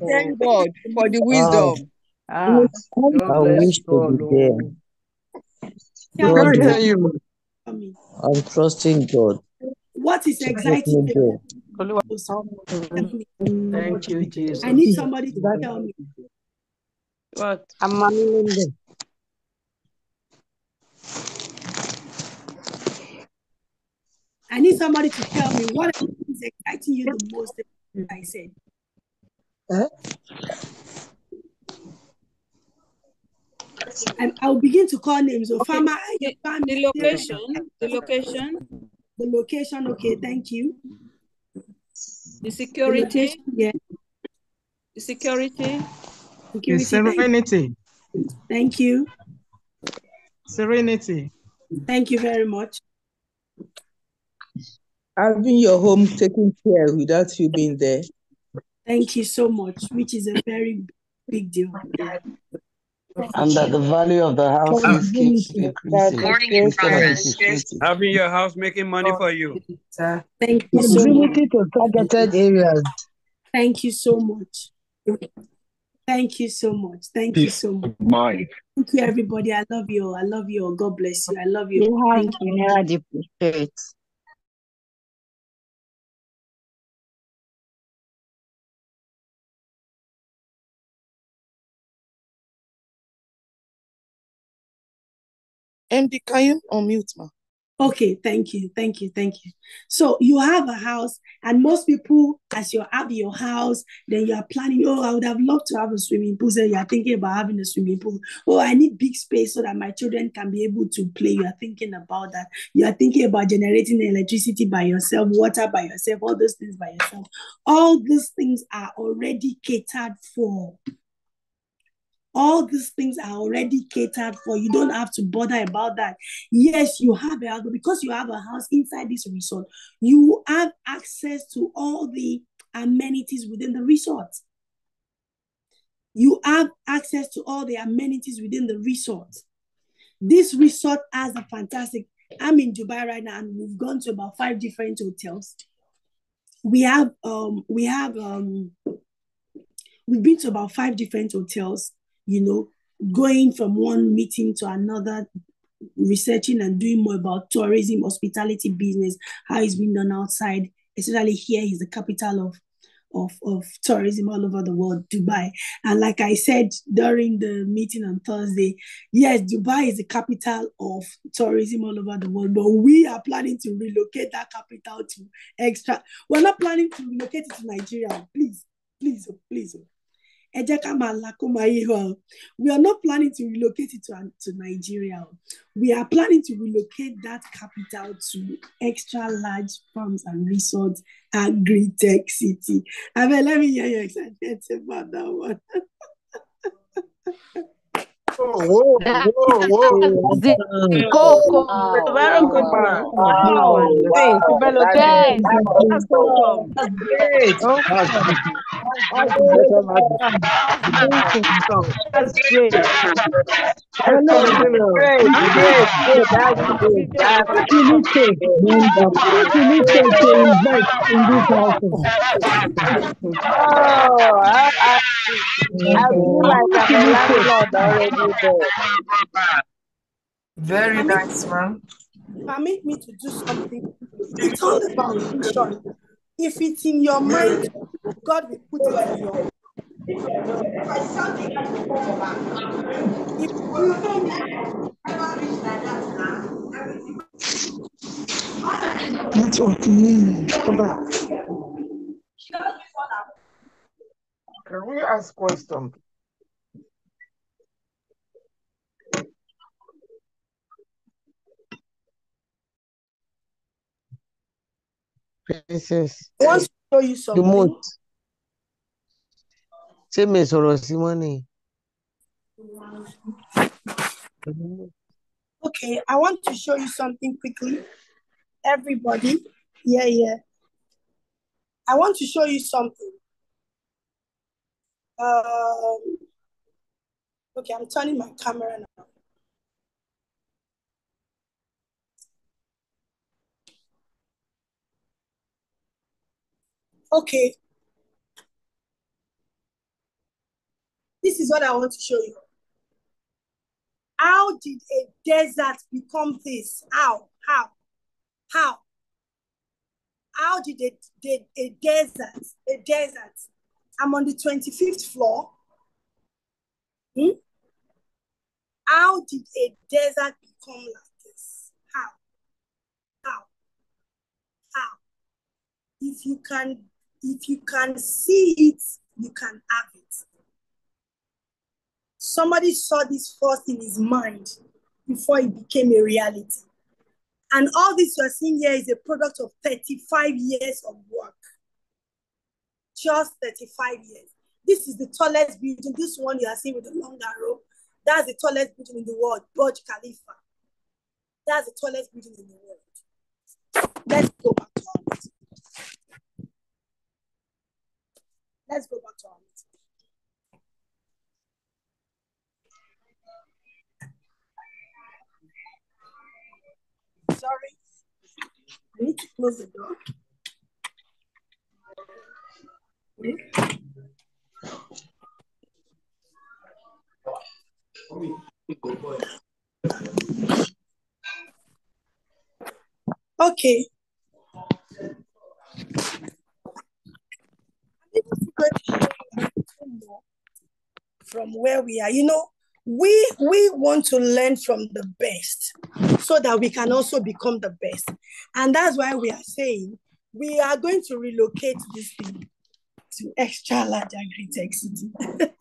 Thank God for the wisdom. Ah, God I bless wish to God. be there. oh. Tell Can't me, God, hear you. Tell me. I'm trusting God What is to exciting me you there. most? Tell me. Thank you, Jesus. I need somebody to tell me. What? I'm I? I need somebody to tell me what is exciting you the most. I said. And I'll begin to call names. So, Okay. Farmer, The, Farmer, the location, the location, the location. Okay, thank you. the The security, location, yeah. the security, The Security, thank, serenity. thank you. Serenity. Thank you very much. Having your home taken care without you being there. Thank you so much, which is a very big deal. And that the value of the houses keeps increasing Morning in progress. Having your house making money for you. Thank you so much. To targeted areas. Thank you so much. Thank you so much. Thank you so much. Mind. Thank you, everybody. I love you. I love you. God bless you. I love you. You Thank you. MD, can you unmute ma? Okay, thank you, thank you, thank you. So you have a house, and most people, as you have your house, then you are planning. Oh, I would have loved to have a swimming pool. So you are thinking about having a swimming pool. Oh, I need big space so that my children can be able to play. You are thinking about that. You are thinking about generating electricity by yourself, water by yourself, all those things by yourself. All those things are already catered for. All these things are already catered for. You don't have to bother about that. Yes, you have a house, because you have a house inside this resort, you have access to all the amenities within the resort. You have access to all the amenities within the resort. This resort has a fantastic. I'm in Dubai right now, and we've gone to about five different hotels. We have um we have um we've been to about five different hotels you know, going from one meeting to another, researching and doing more about tourism, hospitality business, how it's being done outside, especially here is the capital of of, of tourism all over the world, Dubai. And like I said during the meeting on Thursday, yes, Dubai is the capital of tourism all over the world, but we are planning to relocate that capital to extra. We're not planning to relocate it to Nigeria. Please, please, oh, please. Oh. We are not planning to relocate it to, to Nigeria. We are planning to relocate that capital to extra large farms and resorts agri-tech city. I mean, let me hear your excitement about that one. Whoa, whoa, whoa. Very good. Wow. Thanks, Yes. That's great. That's great. Oh, I, I, I feel like I'm a landlord already. Very nice, man. Permit me to do something. It's all about vision. If it's in your mind, God will put it in your mind Can we ask question? Princess. I want to show you The something. moat. Ṣé mi sọ̀rọ̀ sí mọ́ ni? Okay, I want to show you something quickly. Everybody, yeah, yeah. I want to show you something. Um, okay, I'm turning my camera now. Okay. This is what I want to show you. How did a desert become this? How? How? How? How did a, did a desert, a desert, I'm on the 25th floor. Hmm? How did a desert become like this? How? How? How? If you can, if you can see it, you can have it. Somebody saw this first in his mind before it became a reality. And all this you're seeing here is a product of 35 years of work. Just 35 years. This is the tallest building. This one you are seeing with the long arrow. That's the tallest building in the world, Burj Khalifa. That's the tallest building in the world. Let's go back to our meeting. Let's go back to our meeting. Sorry. I need to close the door. Okay just going to show you a little more from where we are. You know, we we want to learn from the best so that we can also become the best. And that's why we are saying we are going to relocate this thing to extra large agri-tech city.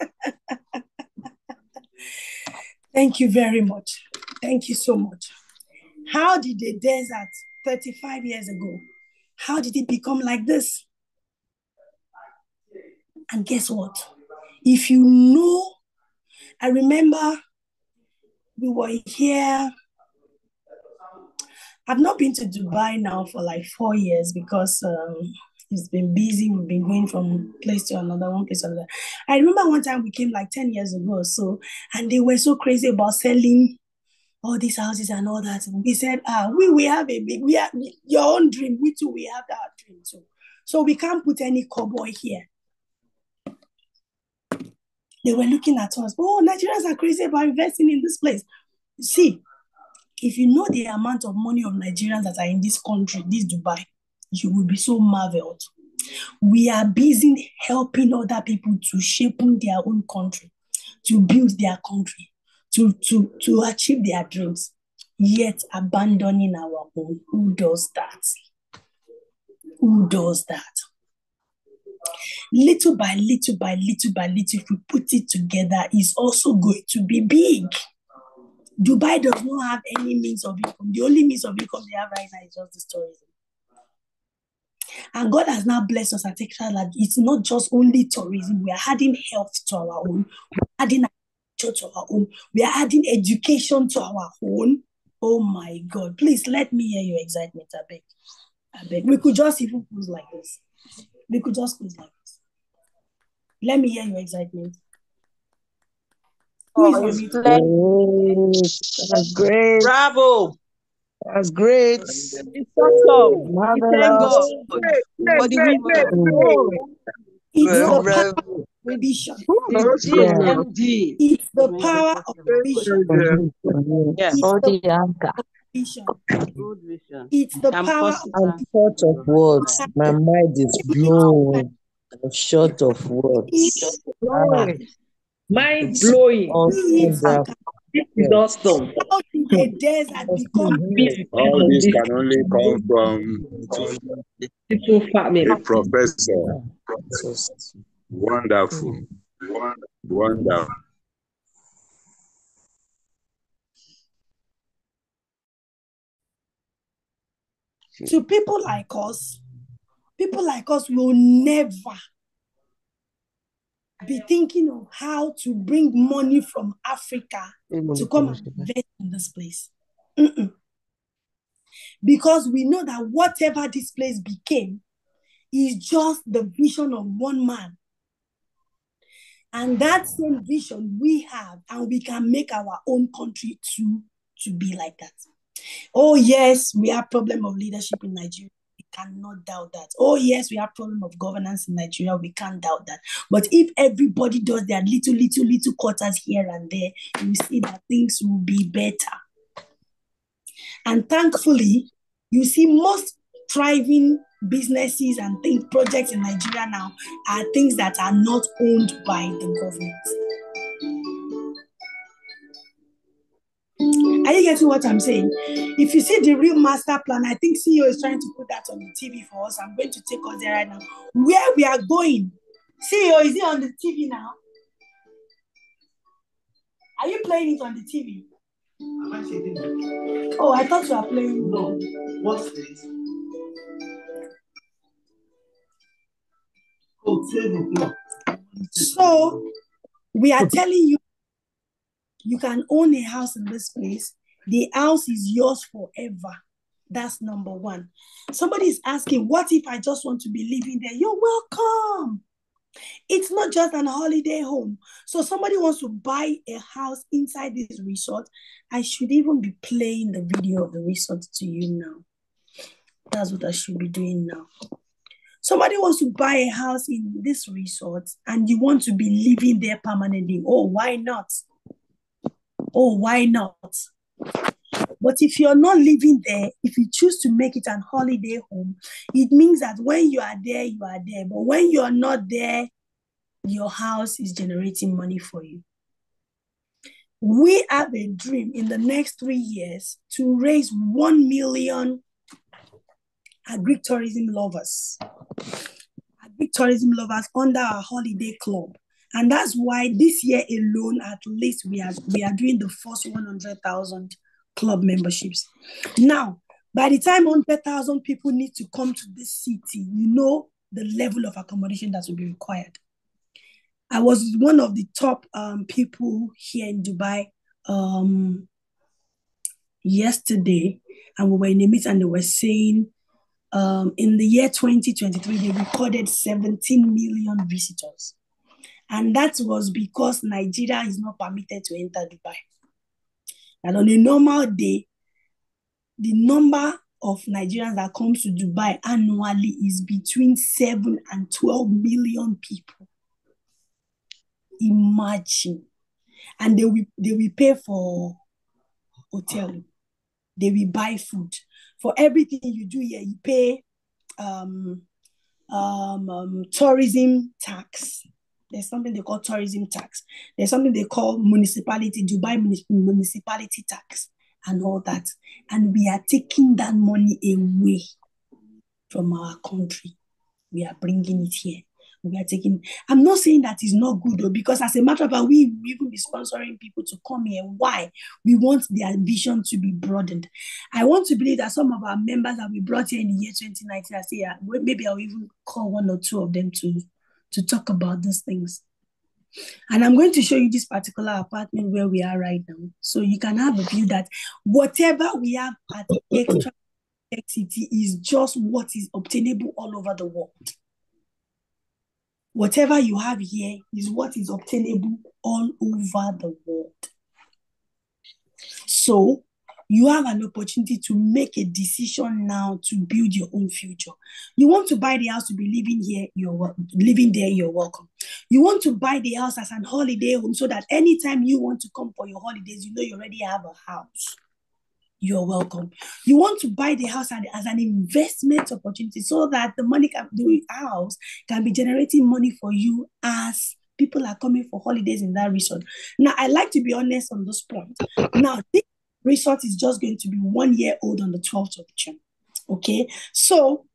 Thank you very much. Thank you so much. How did the desert 35 years ago, how did it become like this? And guess what? If you know, I remember we were here. I've not been to Dubai now for like four years because um, it's been busy. We've been going from place to another, one place to another. I remember one time we came like 10 years ago or so, and they were so crazy about selling all these houses and all that. We said, ah, we, we have a big, we have your own dream. We too, we have that dream too. So we can't put any cowboy here. They were looking at us. Oh, Nigerians are crazy about investing in this place. See, if you know the amount of money of Nigerians that are in this country, this Dubai, you will be so marveled. We are busy helping other people to shape their own country, to build their country, to, to, to achieve their dreams, yet abandoning our own. Who does that? Who does that? Little by little by little by little, if we put it together, is also going to be big. Dubai does not have any means of income. The only means of income they have right now is just this tourism. And God has now blessed us at Extra Large. It's not just only tourism. We are adding health to our own. We're adding agriculture to our own. We are adding education to our own. Oh my God. Please let me hear your excitement. I beg. I beg. We could just even close like this. We could just close like this. Let me hear your excitement. Who is Oh, on it's great. That's great. Bravo. That's great. It's awesome. We thank God Great, great, for the great, great, great. It's Well, the power of vision. That's The good. Yeah. It's the power of vision. Very. Yes. It's Oh, the the anchor. Vision. Good vision. It's the I'm power of possible. I'm short of words. My mind is blown. I'm short of words. It's Mind it's blowing. awesome. This is awesome. how did the desert become Happy All this this can only come from beautiful family. a professor. Just- Wonderful. Wonderful. To people like us? People like us will never be thinking of how to bring money from Africa to come and invest in this place. Mm-mm. Because we know that whatever this place became is just the vision of one man. And that same vision we have, and we can make our own country to, to be like that. Oh, yes, we have problem of leadership in Nigeria. We cannot doubt that. Oh, yes, we have problem of governance in Nigeria. We can't doubt that. But if everybody does their little, little, little quarters here and there, you see that things will be better. And thankfully, you see most thriving businesses and things, projects in Nigeria now are things that are not owned by the government. Are you getting what I'm saying? If you see the real master plan, I think CEO is trying to put that on the TV for us. I'm going to take us there right now. Where we are going. CEO, is it on the TV now? Are you playing it on the TV? Oh, I thought you were playing. No. What's this? So we are telling you you can own a house in this place. The house is yours forever. That's number one. Somebody is asking, What if I just want to be living there? You're welcome. It's not just an holiday home. So somebody wants to buy a house inside this resort. I should even be playing the video of the resort to you now. That's what I should be doing now. Somebody wants to buy a house in this resort and you want to be living there permanently. Oh, why not? Oh, why not? But if you're not living there, if you choose to make it an holiday home, it means that when you are there, you are there. But when you're not there, your house is generating money for you. We have a dream in the next three years to raise 1 million agri-tourism lovers. Agri-tourism lovers under our holiday club. And that's why this year alone, at least we are we are doing the first 100,000 club memberships. Now, by the time 100,000 people need to come to this city, you know the level of accommodation that will be required. I was one of the top um, people here in Dubai um, yesterday, and we were in a meeting and they were saying um, in the year 2023, they recorded 17 million visitors. And that was because Nigeria is not permitted to enter Dubai. And on a normal day, the number of Nigerians that comes to Dubai annually is between 7 and 12 million people. Imagine. And they will, they will pay for hotel. They will buy food. For everything you do here, you pay um, um, um, tourism tax. There's something they call tourism tax. There's something they call municipality, Dubai municipality tax, and all that. And we are taking that money away from our country. We are bringing it here. We are taking. I'm not saying that is not good though, because as a matter of fact, we even be sponsoring people to come here. Why? We want their vision to be broadened. I want to believe that some of our members that we brought here in the year 2019, I say, yeah, maybe I'll even call one or two of them to to talk about these things. And I'm going to show you this particular apartment where we are right now. So you can have a view that whatever we have at extra city is just what is obtainable all over the world. Whatever you have here is what is obtainable all over the world. So you have an opportunity to make a decision now to build your own future. You want to buy the house to be living here, you're living there, you're welcome. You want to buy the house as an holiday home so that anytime you want to come for your holidays, you know you already have a house. You're welcome. You want to buy the house as, an investment opportunity so that the money can the house can be generating money for you as people are coming for holidays in that region. Now, I like to be honest on this point. Now, this resort is just going to be one year old on the 12th of June. Okay, so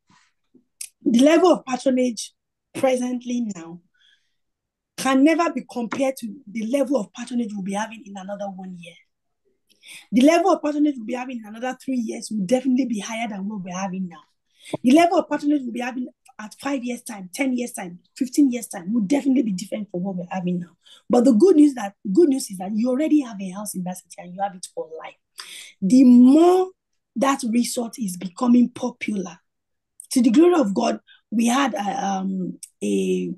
the level of patronage presently now can never be compared to the level of patronage we'll be having in another one year. The level of patronage we'll be having in another three years will definitely be higher than what we're having now. The level of patronage we'll be having at five years' time, 10 years' time, 15 years' time will definitely be different from what we're having now. But the good news that good news is that you already have a house in that city and you have it for life. The more that resort is becoming popular, to the glory of God, we had a, um, a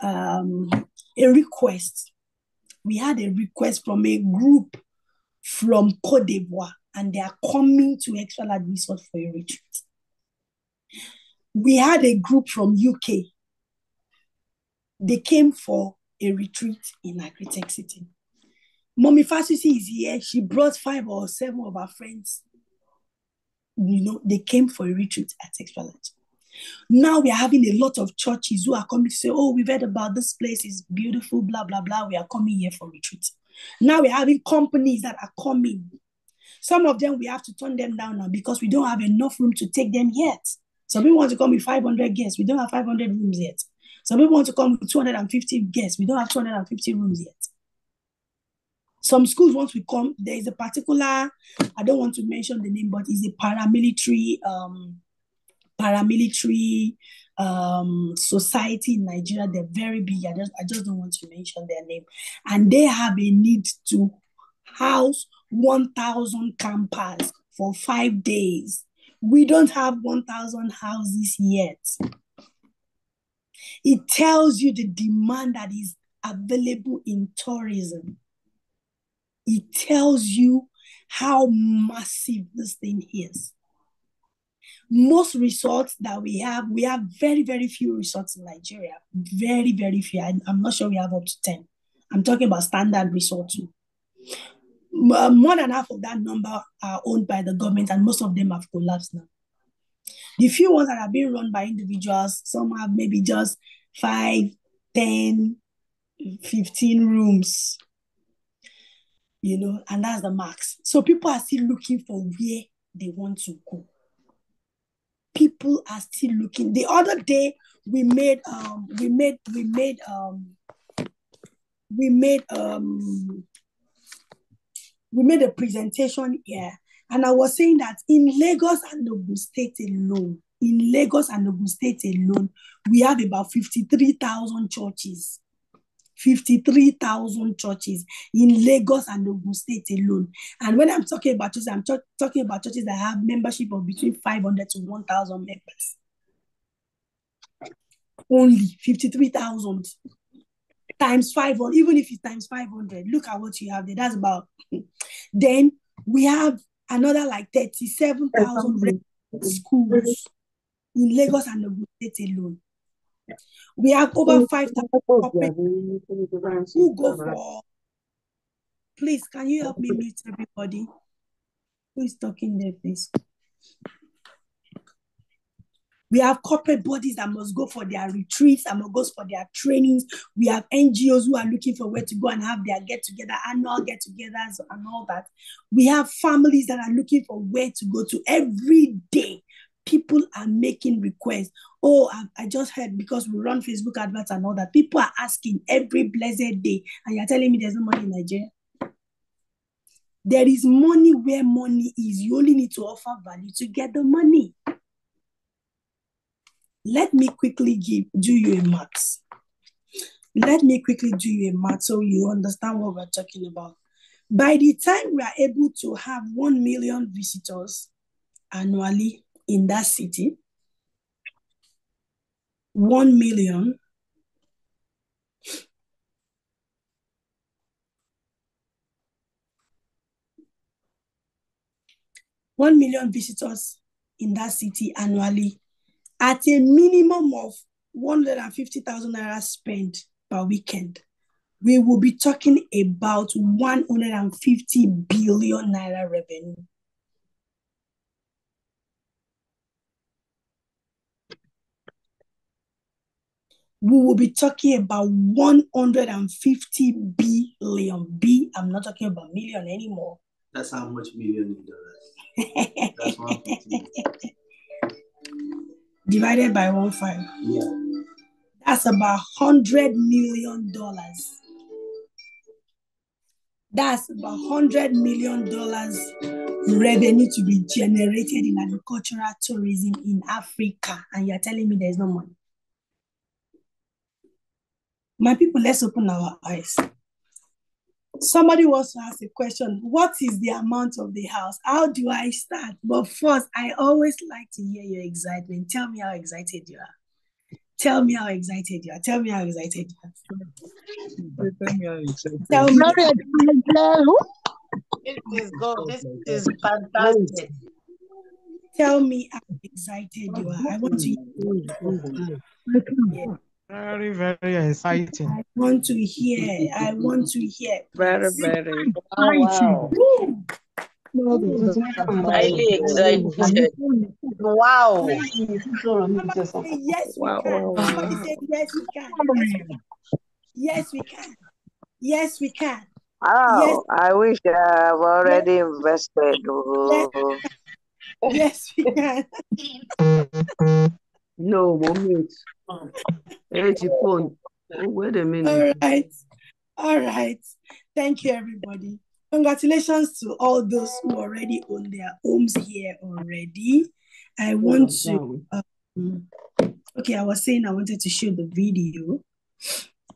um, a request. We had a request from a group from Cote d'Ivoire, and they are coming to Extra Large Resort for a retreat. We had a group from UK. They came for a retreat in Agritech City. Mommy Fasisi is here. She brought five or seven of our friends. You know, they came for a retreat at Extra. Now we are having a lot of churches who are coming to say, Oh, we've heard about this place, it's beautiful, blah, blah, blah. We are coming here for retreat. Now we're having companies that are coming. Some of them we have to turn them down now because we don't have enough room to take them yet. Some people want to come with 500 guests. We don't have 500 rooms yet. Some people want to come with 250 guests. We don't have 250 rooms yet. Some schools, once we come, there is a particular, I don't want to mention the name, but it's a paramilitary um, paramilitary um, society in Nigeria. They're very big. I just, I just don't want to mention their name. And they have a need to house 1,000 campers for five days. We don't have 1,000 houses yet. It tells you the demand that is available in tourism. It tells you how massive this thing is most resorts that we have, we have very, very few resorts in Nigeria. Very, very few. I, am not sure we have up to 10. I'm talking about standard resorts. Uh, more than half of that number are owned by the government, and most of them have collapsed now. The few ones that are being run by individuals, some have maybe just 5, 10, 15 rooms, you know, and that's the max. So people are still looking for where they want to go people are still looking. The other day we made um we made we made um we made um we made a presentation here and I was saying that in Lagos and Ogun State alone, in Lagos and Ogun State alone, we have about 53,000 churches. 53,000 churches in Lagos and Ogun State alone. And when I'm talking about churches, I'm ch- talking about churches that have membership of between 500 to 1,000 members. Only 53,000 times 500, even if it's times 500, look at what you have there. That's about. Then we have another like 37,000 schools in Lagos and Ogun State alone. We have over 5,000 who go for. Please, can you help me mute everybody? Who is talking there, please? We have corporate bodies that must go for their retreats and must go for their trainings. We have NGOs who are looking for where to go and have their get together, annual get togethers, and all that. We have families that are looking for where to go to every day. People are making requests. Oh, I, I just heard because we run Facebook adverts and all that. People are asking every blessed day, and you're telling me there's no money in Nigeria. There is money where money is. You only need to offer value to get the money. Let me quickly give do you a maths. Let me quickly do you a math so you understand what we're talking about. By the time we are able to have 1 million visitors annually in that city, 1 million One million visitors in that city annually at a minimum of 150,000 naira spent per weekend. We will be talking about 150 billion naira revenue. We will be talking about 150 billion. B, I'm not talking about million anymore. That's how much million in dollars. That's 150. divided by one five. Yeah. That's about hundred million dollars. That's about hundred million dollars revenue to be generated in agricultural tourism in Africa, and you're telling me there's no money. My people, let's open our eyes. Somebody wants to ask a question. What is the amount of the house? How do I start? But first, I always like to hear your excitement. Tell me how excited you are. Tell me how excited you are. Tell me how excited you are. Tell me how excited. Tell me. This is good. This is fantastic. Tell me how excited you are. I want to hear. Very, very exciting. I want to hear. I want to hear. Very, very. Oh, wow. Highly excited. Wow. Yes, we Wow, can. wow, wow. Somebody say, yes, we can. Yes, we can. Yes, we can. Oh, I wish I've already invested. Oh. Yes, we can. No, moment. Hey, phone. Oh, wait a minute. right. All right. Thank you, everybody. Congratulations to all those who already own their homes here already. I want to, um, okay, I was saying I wanted to show the video.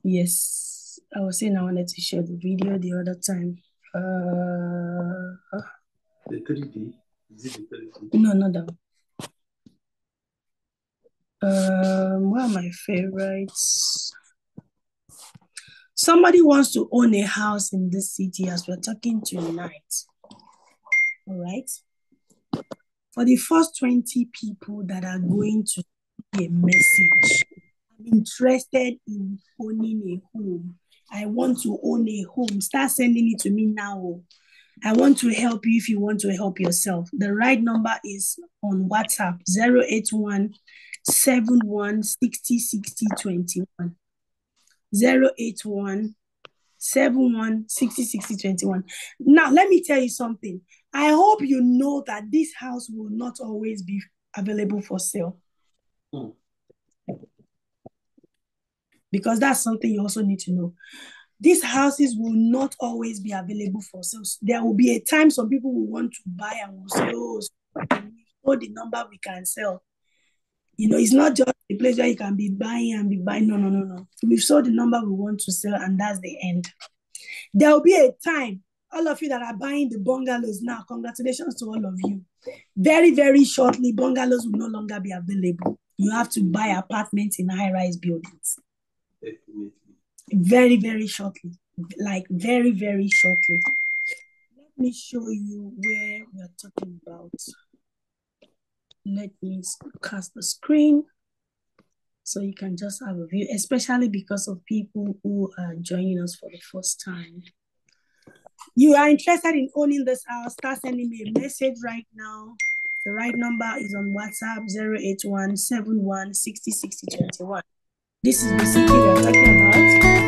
Yes, I was saying I wanted to show the video the other time. Uh, The 3D. Is it the 3D? no, not that one. Um, what are my favorites? Somebody wants to own a house in this city as we're talking tonight. All right. For the first 20 people that are going to a message, I'm interested in owning a home. I want to own a home. Start sending it to me now. I want to help you if you want to help yourself. The right number is on WhatsApp 081 71 60 60 21. 081 71 60 60 21. Now, let me tell you something. I hope you know that this house will not always be available for sale. Hmm. Because that's something you also need to know. These houses will not always be available for sale. There will be a time some people will want to buy and will say, oh, know the number we can sell. You know, it's not just a place where you can be buying and be buying. No, no, no, no. We've sold the number we want to sell, and that's the end. There will be a time, all of you that are buying the bungalows now, congratulations to all of you. Very, very shortly, bungalows will no longer be available. You have to buy apartments in high rise buildings. Definitely. Very, very shortly. Like, very, very shortly. Let me show you where we're talking about. Let me cast the screen so you can just have a view, especially because of people who are joining us for the first time. You are interested in owning this house, start sending me a message right now. The right number is on WhatsApp 081 71 60 60 21. This is basically we are talking about.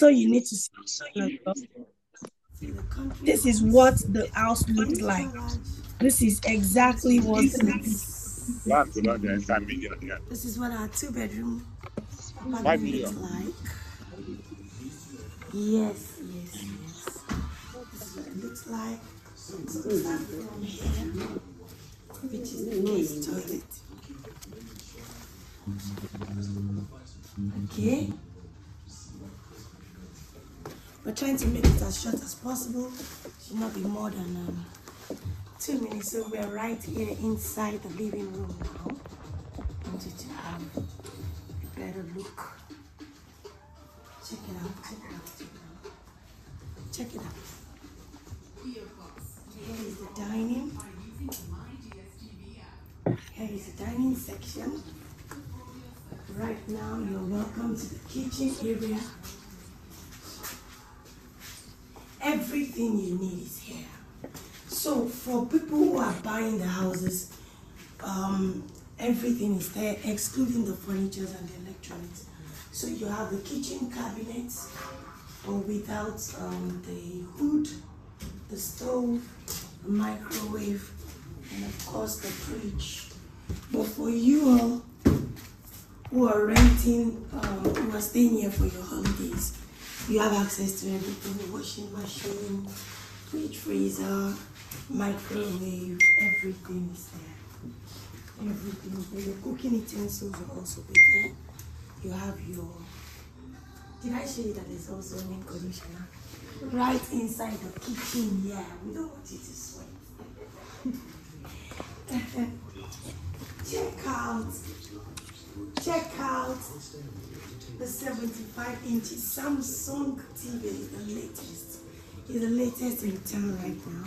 Also, you need to see. This is what the house looks like. This is exactly what the Land belong to inside million. Yeah. This is what our two bedroom Five apartment million. looks like. Yes, yes, yes. This is what it looks like. So it looks like from here, which is the guest toilet. Okay. We're trying to make it as short as possible. Should not be more than um, two minutes. So we're right here inside the living room now. I want you to have a better look. Check it out. Check it out. Check it out. Check it out. Here is the dining. Here is the dining section. Right now, you're welcome to the kitchen area. Everything you need is here. So for people who are buying the houses, um, everything is there, excluding the furniture and the electronics. So you have the kitchen cabinets, but without um, the hood, the stove, the microwave, and of course the fridge. But for you all who are renting, um, who are staying here for your holidays, you have access to everything: washing machine, fridge, freezer, microwave, everything is there. Everything is there. Your cooking utensils are also there. You have your. Did I show you that there's also an air conditioner right inside the kitchen? Yeah, we don't want you to sweat. check out, check out the 75 inches Samsung TV, the latest. It's the latest in town right now.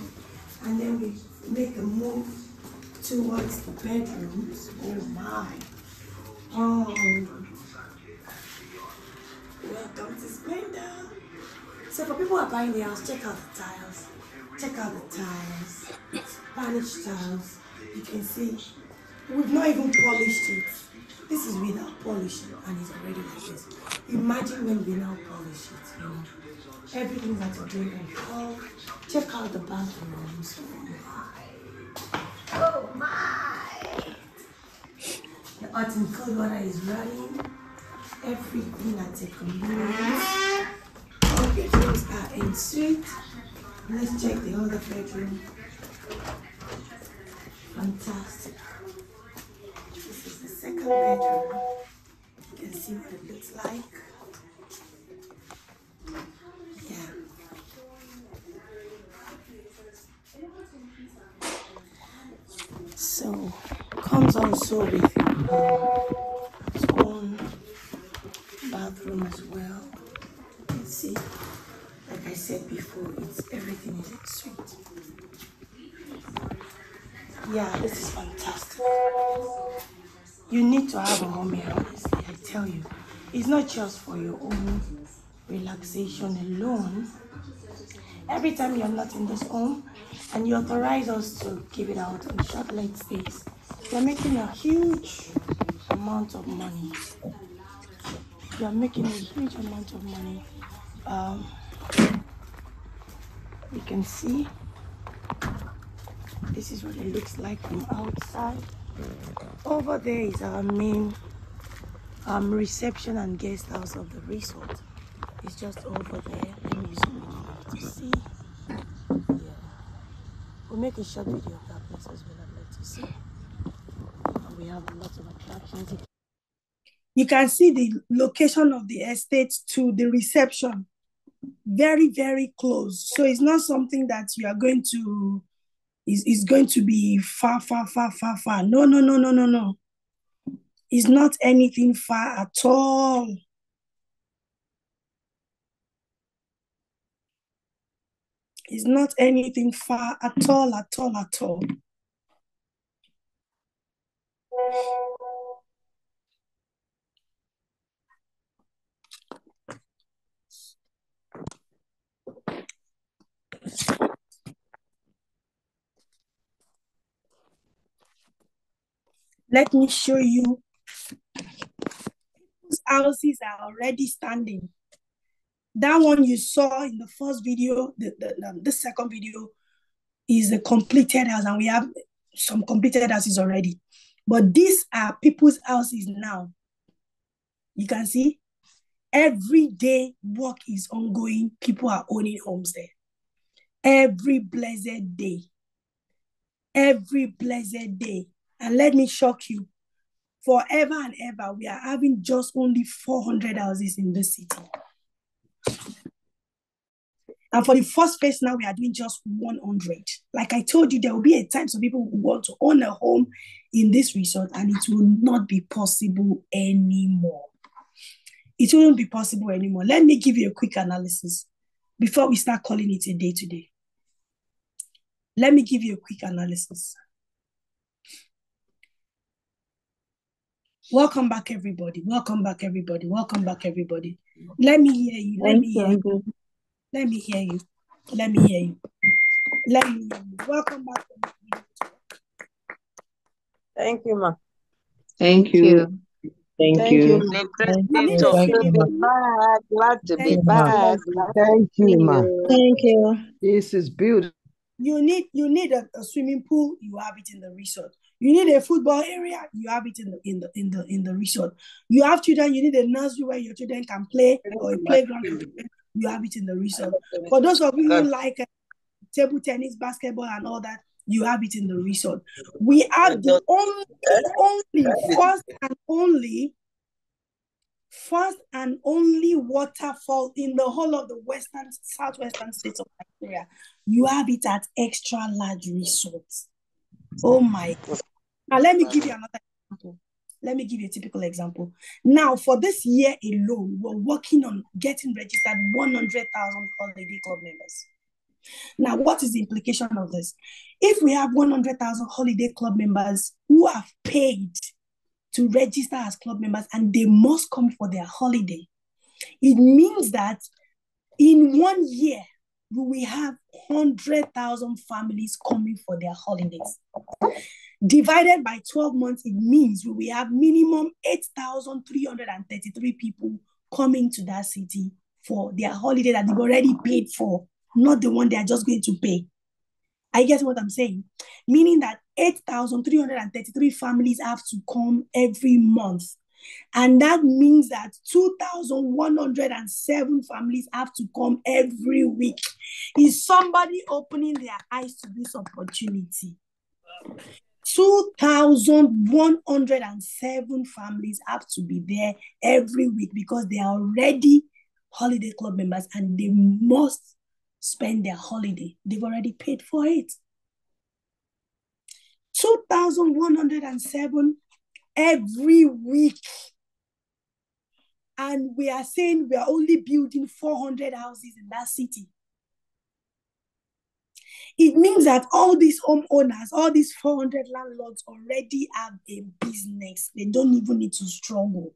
And then we make a move towards the bedrooms. Oh my. Oh. Welcome to Splendor. So for people who are buying the house, check out the tiles. Check out the tiles. Spanish tiles. You can see we've not even polished it. This is without polishing and it's already like this. Imagine when we now polish it, you know. Everything's at a drink and. Check out the bathrooms. Oh my! The hot and cold water is running. Everything at a convenience. All bedrooms are en suite. Let's check the other bedroom. Fantastic. Second bedroom. You can see what it looks like. Yeah. So comes also with its own bathroom as well. You can see, like I said before, it's everything is en suite. Yeah, this is fantastic. You need to have a home here, honestly, I tell you. It's not just for your own relaxation alone. Every time you're not in this home and you authorize us to give it out on short light space, you're making a huge amount of money. You're making a huge amount of money. Um, you can see this is what it looks like from outside. Over there is our main um, reception and guest house of the resort. It's just over there. Let me zoom in to see. Yeah. We'll make a short video of that place as well. I'd like to see. And we have a lot of attractions. You can see the location of the estate to the reception. Very, very close. So it's not something that you are going to is, is going to be far, far, far, far, far. No, no, no, no, no, no. It's not anything far at all. It's not anything far at all, at all, at all. Let me show you whose houses are already standing. That one you saw in the first video, the, the, the, the second video is a completed house, and we have some completed houses already. But these are people's houses now. You can see every day work is ongoing. People are owning homes there. Every blessed day. Every blessed day. And let me shock you. Forever and ever, we are having just only 400 houses in the city. And for the first phase now, we are doing just 100. Like I told you, there will be a time some people who want to own a home in this resort and it will not be possible anymore. It won't be possible anymore. Let me give you a quick analysis before we start calling it a day today. Let me give you a quick analysis. Welcome back, everybody. Welcome back, everybody. Welcome back, everybody. Let me hear you. Let me hear you. Let me hear you. Let me hear you. Let me hear you. Welcome back. Thank you, ma. Thank you. Thank Thank you. you. Thank Glad you. to be back. Glad to be back. Thank you, ma. Thank you. This is beautiful. You need you need a, a swimming pool, you have it in the resort. You need a football area, you have it in the in the in the in the resort. You have children, you need a nursery where your children can play or a playground, you have it in the resort. For those of you who like uh, table tennis, basketball, and all that, you have it in the resort. We have the only, only first and only, first and only waterfall in the whole of the western, southwestern states of Nigeria. You have it at extra large resorts. Oh my God. Now let me give you another example. Let me give you a typical example. Now, for this year alone, we're working on getting registered 100,000 holiday club members. Now, what is the implication of this? If we have 100,000 holiday club members who have paid to register as club members and they must come for their holiday, it means that in one year, we will have 100,000 families coming for their holidays. Divided by 12 months, it means we will have minimum 8,333 people coming to that city for their holiday that they've already paid for, not the one they are just going to pay. I get what I'm saying? Meaning that 8,333 families have to come every month. And that means that 2,107 families have to come every week. Is somebody opening their eyes to this opportunity? 2,107 families have to be there every week because they are already holiday club members and they must spend their holiday. They've already paid for it. 2,107 every week. And we are saying we are only building 400 houses in that city. It means that all these homeowners, all these 400 landlords already have a business. They don't even need to struggle.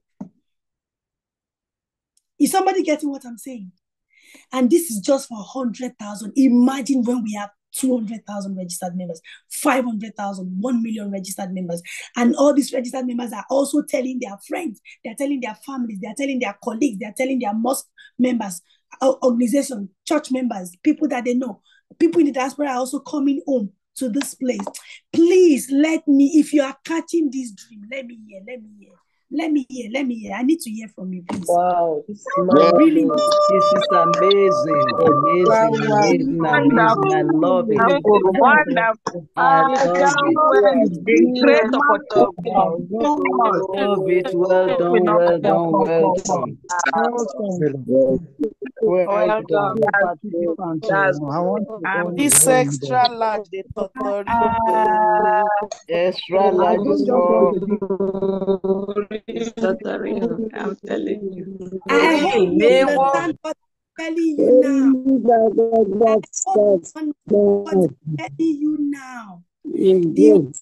Is somebody getting what I'm saying? And this is just for 100,000. Imagine when we have 200,000 registered members, 500,000, 1 million registered members. And all these registered members are also telling their friends, they're telling their families, they're telling their colleagues, they're telling their mosque members, organization, church members, people that they know. People in the diaspora are also coming home to this place. Please let me, if you are catching this dream, let me hear, let me hear. Let me hear, let me hear. I need to hear from you, please. Wow, I wow. really This is amazing, amazing, amazing, amazing. I love it. Wonderful. I I love it. wait. Great opportunity. I love it. Well done, well done, well done. Well Well done. done. I want This extra large, the totori. Extra large is for ah. It's totally, I'm telling you. I hope you Neighbor. understand what I'm telling you now. I hope you understand what I'm telling you now. The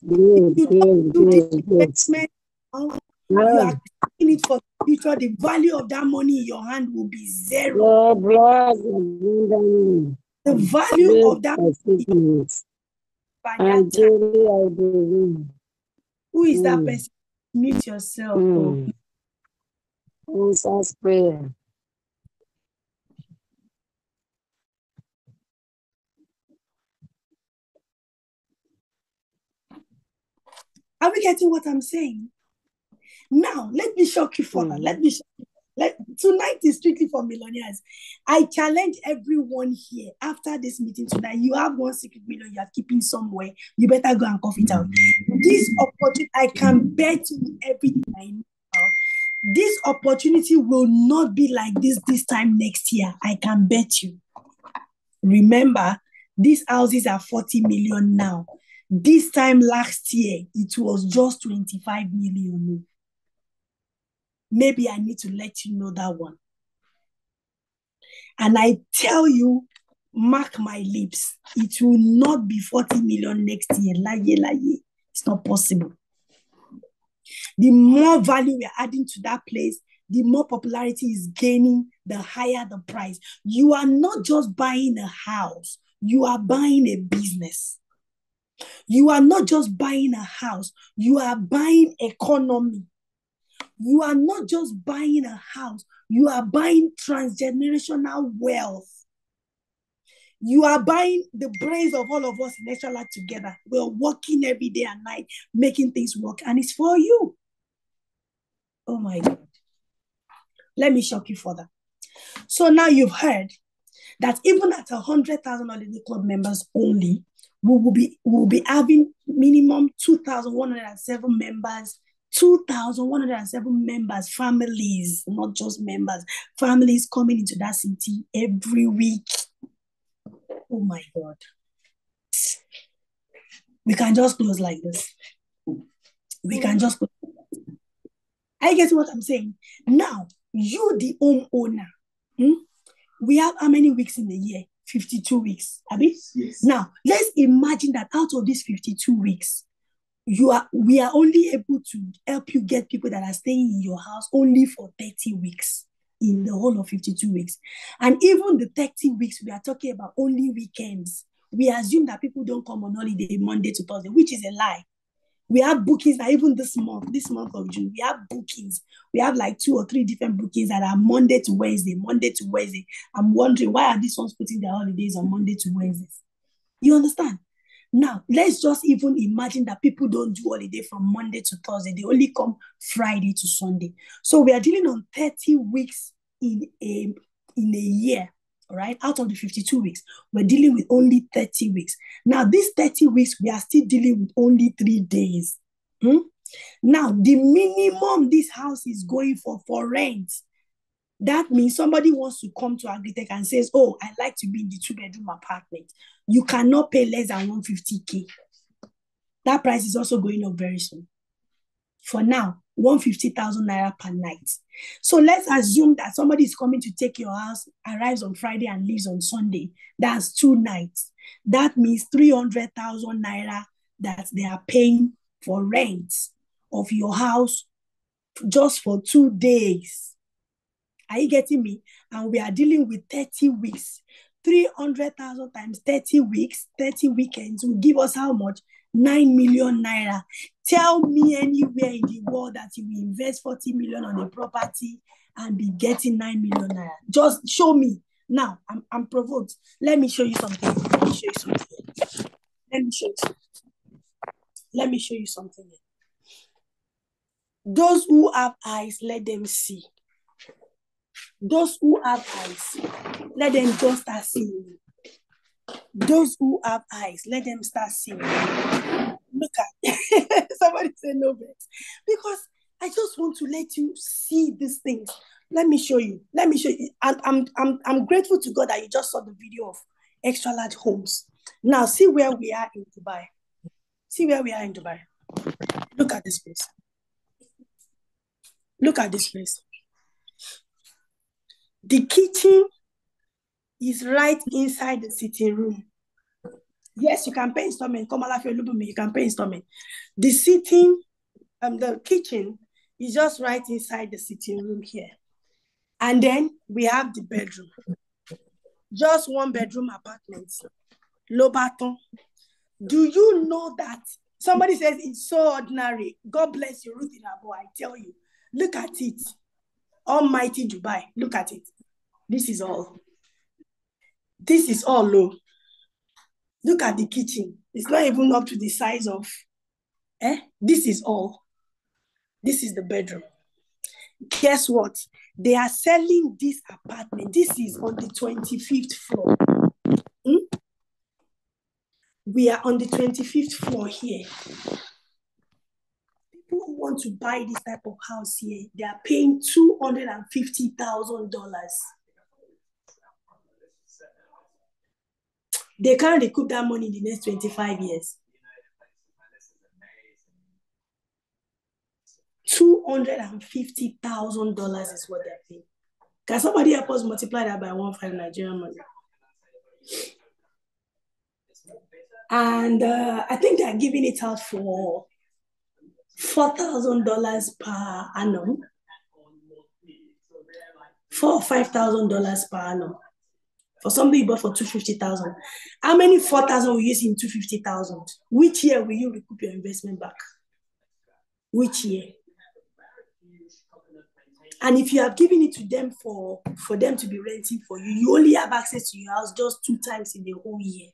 if you don't this investment you are taking it for the future. The value of that money in your hand will be zero. The value of that money by. Who is that Mm. person? Mute yourself. Mm. Answers prayer. Are we getting what I'm saying? Now, let me shock you further. Let me shock you. Let, tonight is strictly for millionaires. I challenge everyone here after this meeting tonight. You have one secret million you are keeping somewhere. You better go and cough it out. This opportunity, I can bet you everything I know. This opportunity will not be like this this time next year. I can bet you. Remember, these houses are 40 million now. This time last year, it was just 25 million. Maybe I need to let you know that one. And I tell you, mark my lips, it will not be 40 million next year. Laye, laye. It's not possible. The more value we are adding to that place, the more popularity is gaining, the higher the price. You are not just buying a house, you are buying a business. You are not just buying a house, you are buying economy. You are not just buying a house, you are buying transgenerational wealth. You are buying the brains of all of us in Extra Large together. We're working every day and night, making things work, and it's for you. Oh my God. Let me shock you further. So now you've heard that even at a hundred thousand holiday club members only, we will be we will be having minimum two thousand one hundred and seven members. 2,107 members, families, not just members, families coming into that city every week. Oh my God. We can just close like this. We can just close. I guess what I'm saying. Now, you, the homeowner, hmm, we have how many weeks in the year? 52 weeks. Abi? Yes. Now, let's imagine that out of these 52 weeks, you are we are only able to help you get people that are staying in your house only for 30 weeks in the whole of 52 weeks. And even the 30 weeks, we are talking about only weekends. We assume that people don't come on holiday Monday to Thursday, which is a lie. We have bookings that even this month, this month of June, we have bookings. We have like two or three different bookings that are Monday to Wednesday, Monday to Wednesday. I'm wondering why are these ones putting their holidays on Monday to Wednesdays? You understand? Now, let's just even imagine that people don't do holiday from Monday to Thursday. They only come Friday to Sunday. So we are dealing on 30 weeks in a in a year, right? Out of the 52 weeks, we're dealing with only 30 weeks. Now, these 30 weeks, we are still dealing with only three days. Hmm? Now, the minimum this house is going for for rent, that means somebody wants to come to Agritech and says, Oh, I like to be in the two bedroom apartment. You cannot pay less than 150K. That price is also going up very soon. For now, 150,000 naira per night. So let's assume that somebody is coming to take your house, arrives on Friday and leaves on Sunday. That's two nights. That means 300,000 naira that they are paying for rent of your house just for two days. Are you getting me? And we are dealing with 30 weeks. 300,000 times 30 weeks, 30 weekends will give us how much? 9 million naira. Tell me anywhere in the world that you will invest 40 million on a property and be getting 9 million naira. Just show me. Now, I'm, I'm provoked. Let me show you something. Let me show you something. Let me show you something. Let me show you something. Those who have eyes, let them see. Those who have eyes, let them just start seeing. Those who have eyes, let them start seeing. Look at somebody say no bet. Because I just want to let you see these things. Let me show you. Let me show you. And I'm I'm I'm grateful to God that you just saw the video of extra large homes. Now see where we are in Dubai. See where we are in Dubai. Look at this place. Look at this place. The kitchen is right inside the sitting room. Yes, you can pay installment. Come on, you can pay installment. The sitting, um, the kitchen is just right inside the sitting room here. And then we have the bedroom. Just one bedroom apartment. Low baton. Do you know that somebody says it's so ordinary? God bless you, Ruth Inabo. I tell you, look at it. Almighty Dubai. Look at it. This is all. This is all low. Look at the kitchen. It's not even up to the size of, eh? This is all. This is the bedroom. Guess what? They are selling this apartment. This is on the 25th floor. Hmm? We are on the 25th floor here. Want to buy this type of house here, they are paying $250,000. They can't recoup that money in the next 25 years. $250,000 is what they're paying. Can somebody help us multiply that by one five Nigerian money? And uh, I think they're giving it out for $4,000 per annum. Four or $5,000 per annum. For somebody you bought for 250,000. How many 4,000 will you use in 250,000? Which year will you recoup your investment back? Which year? And if you have given it to them for, for them to be renting for you, you only have access to your house just two times in the whole year.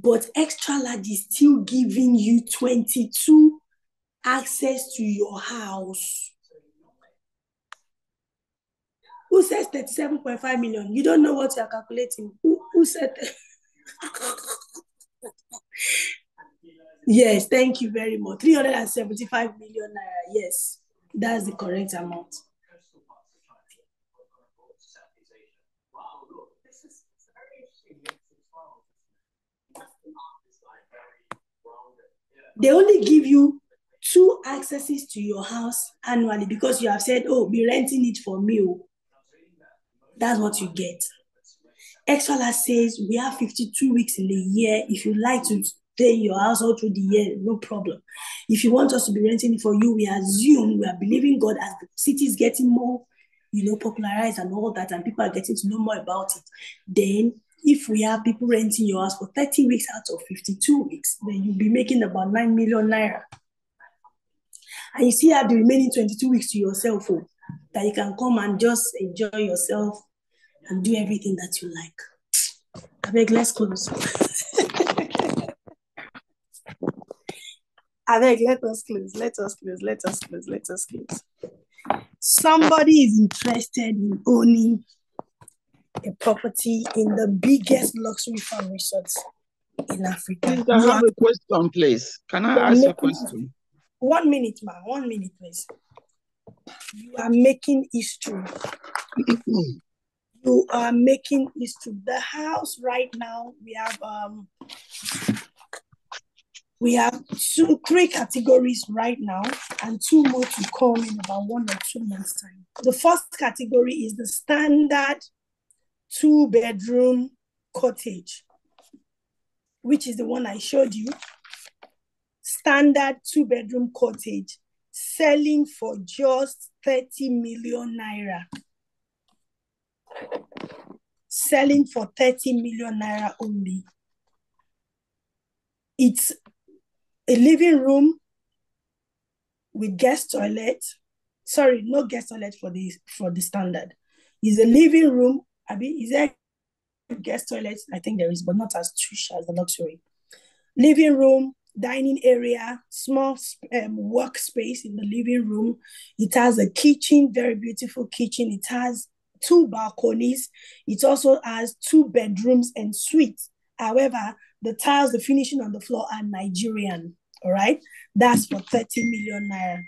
But Extra Large is still giving you 22 access to your house. Who says 37.5 million? You don't know what you're calculating. Who, who said Yes, thank you very much. 375 million naira. Yes, that's the correct amount. They only give you two accesses to your house annually because you have said, oh, be renting it for me. oh." That's what you get. Extra says we have 52 weeks in the year. If you like to stay in your house all through the year, no problem. If you want us to be renting it for you, we assume we are believing God as the city is getting more, you know, popularized and all that, and people are getting to know more about it. Then, if we have people renting your house for 30 weeks out of 52 weeks, then you'll be making about 9 million naira. And you still have the remaining 22 weeks to yourself, oh, that you can come and just enjoy yourself and do everything that you like. I beg, let's close. I beg, let us close, let us close, let us close, let us close. Somebody is interested in owning a property in the biggest luxury farm resorts in Africa. Please, I have a question, please. Can I ask a question? One minute, man. One minute, please. You are making history. you are making history. The house right now, we have um we have two three categories right now and two more to come in about one or two months time. The first category is the standard two bedroom cottage, which is the one I showed you. Standard two bedroom cottage selling for just 30 million naira. selling for 30 million naira only. It's a living room with guest toilet. Sorry, no guest toilet for the for the standard. Is a living room. I mean, is there guest toilet? I think there is, but not as tush as the luxury. Living room, dining area, small um, workspace in the living room. It has a kitchen, very beautiful kitchen. It has two balconies. It also has two bedrooms and suites. However, the tiles, the finishing on the floor are Nigerian. All right, that's for 30 million naira.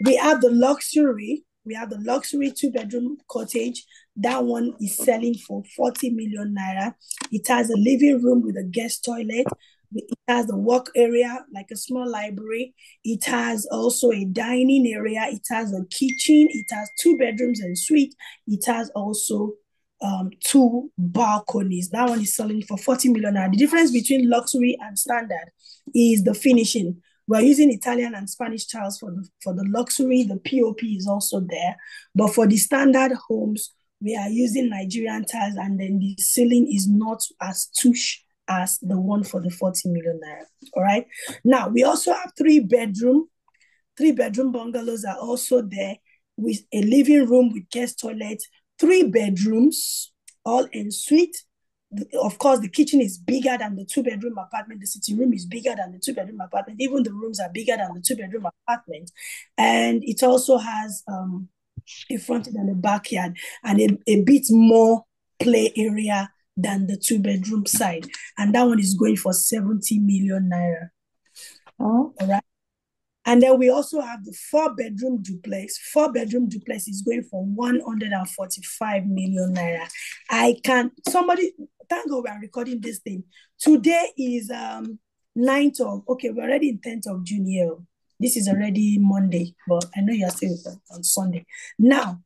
We have the luxury. We have the luxury two bedroom cottage. That one is selling for 40 million naira. It has a living room with a guest toilet. It has a work area, like a small library. It has also a dining area. It has a kitchen. It has two bedrooms and suite. It has also um, two balconies. That one is selling for 40 million. Now, the difference between luxury and standard is the finishing. We're using Italian and Spanish tiles for the, for the luxury. The POP is also there. But for the standard homes, we are using Nigerian tiles and then the ceiling is not as touche as the one for the 40 million naira. All right. Now we also have three bedroom, three bedroom bungalows are also there with a living room with guest toilet, three bedrooms, all en suite. Of course, the kitchen is bigger than the two bedroom apartment. The sitting room is bigger than the two bedroom apartment. Even the rooms are bigger than the two bedroom apartment. And it also has um, a front and a backyard and a, a bit more play area than the two bedroom side. And that one is going for 70 million naira. Oh. All right. And then we also have the four bedroom duplex. Four bedroom duplex is going for 145 million naira. I can somebody thank God we are recording this thing. Today is um 9th of okay, we're already in 10th of June here. This is already Monday, but I know you're still on Sunday. Now,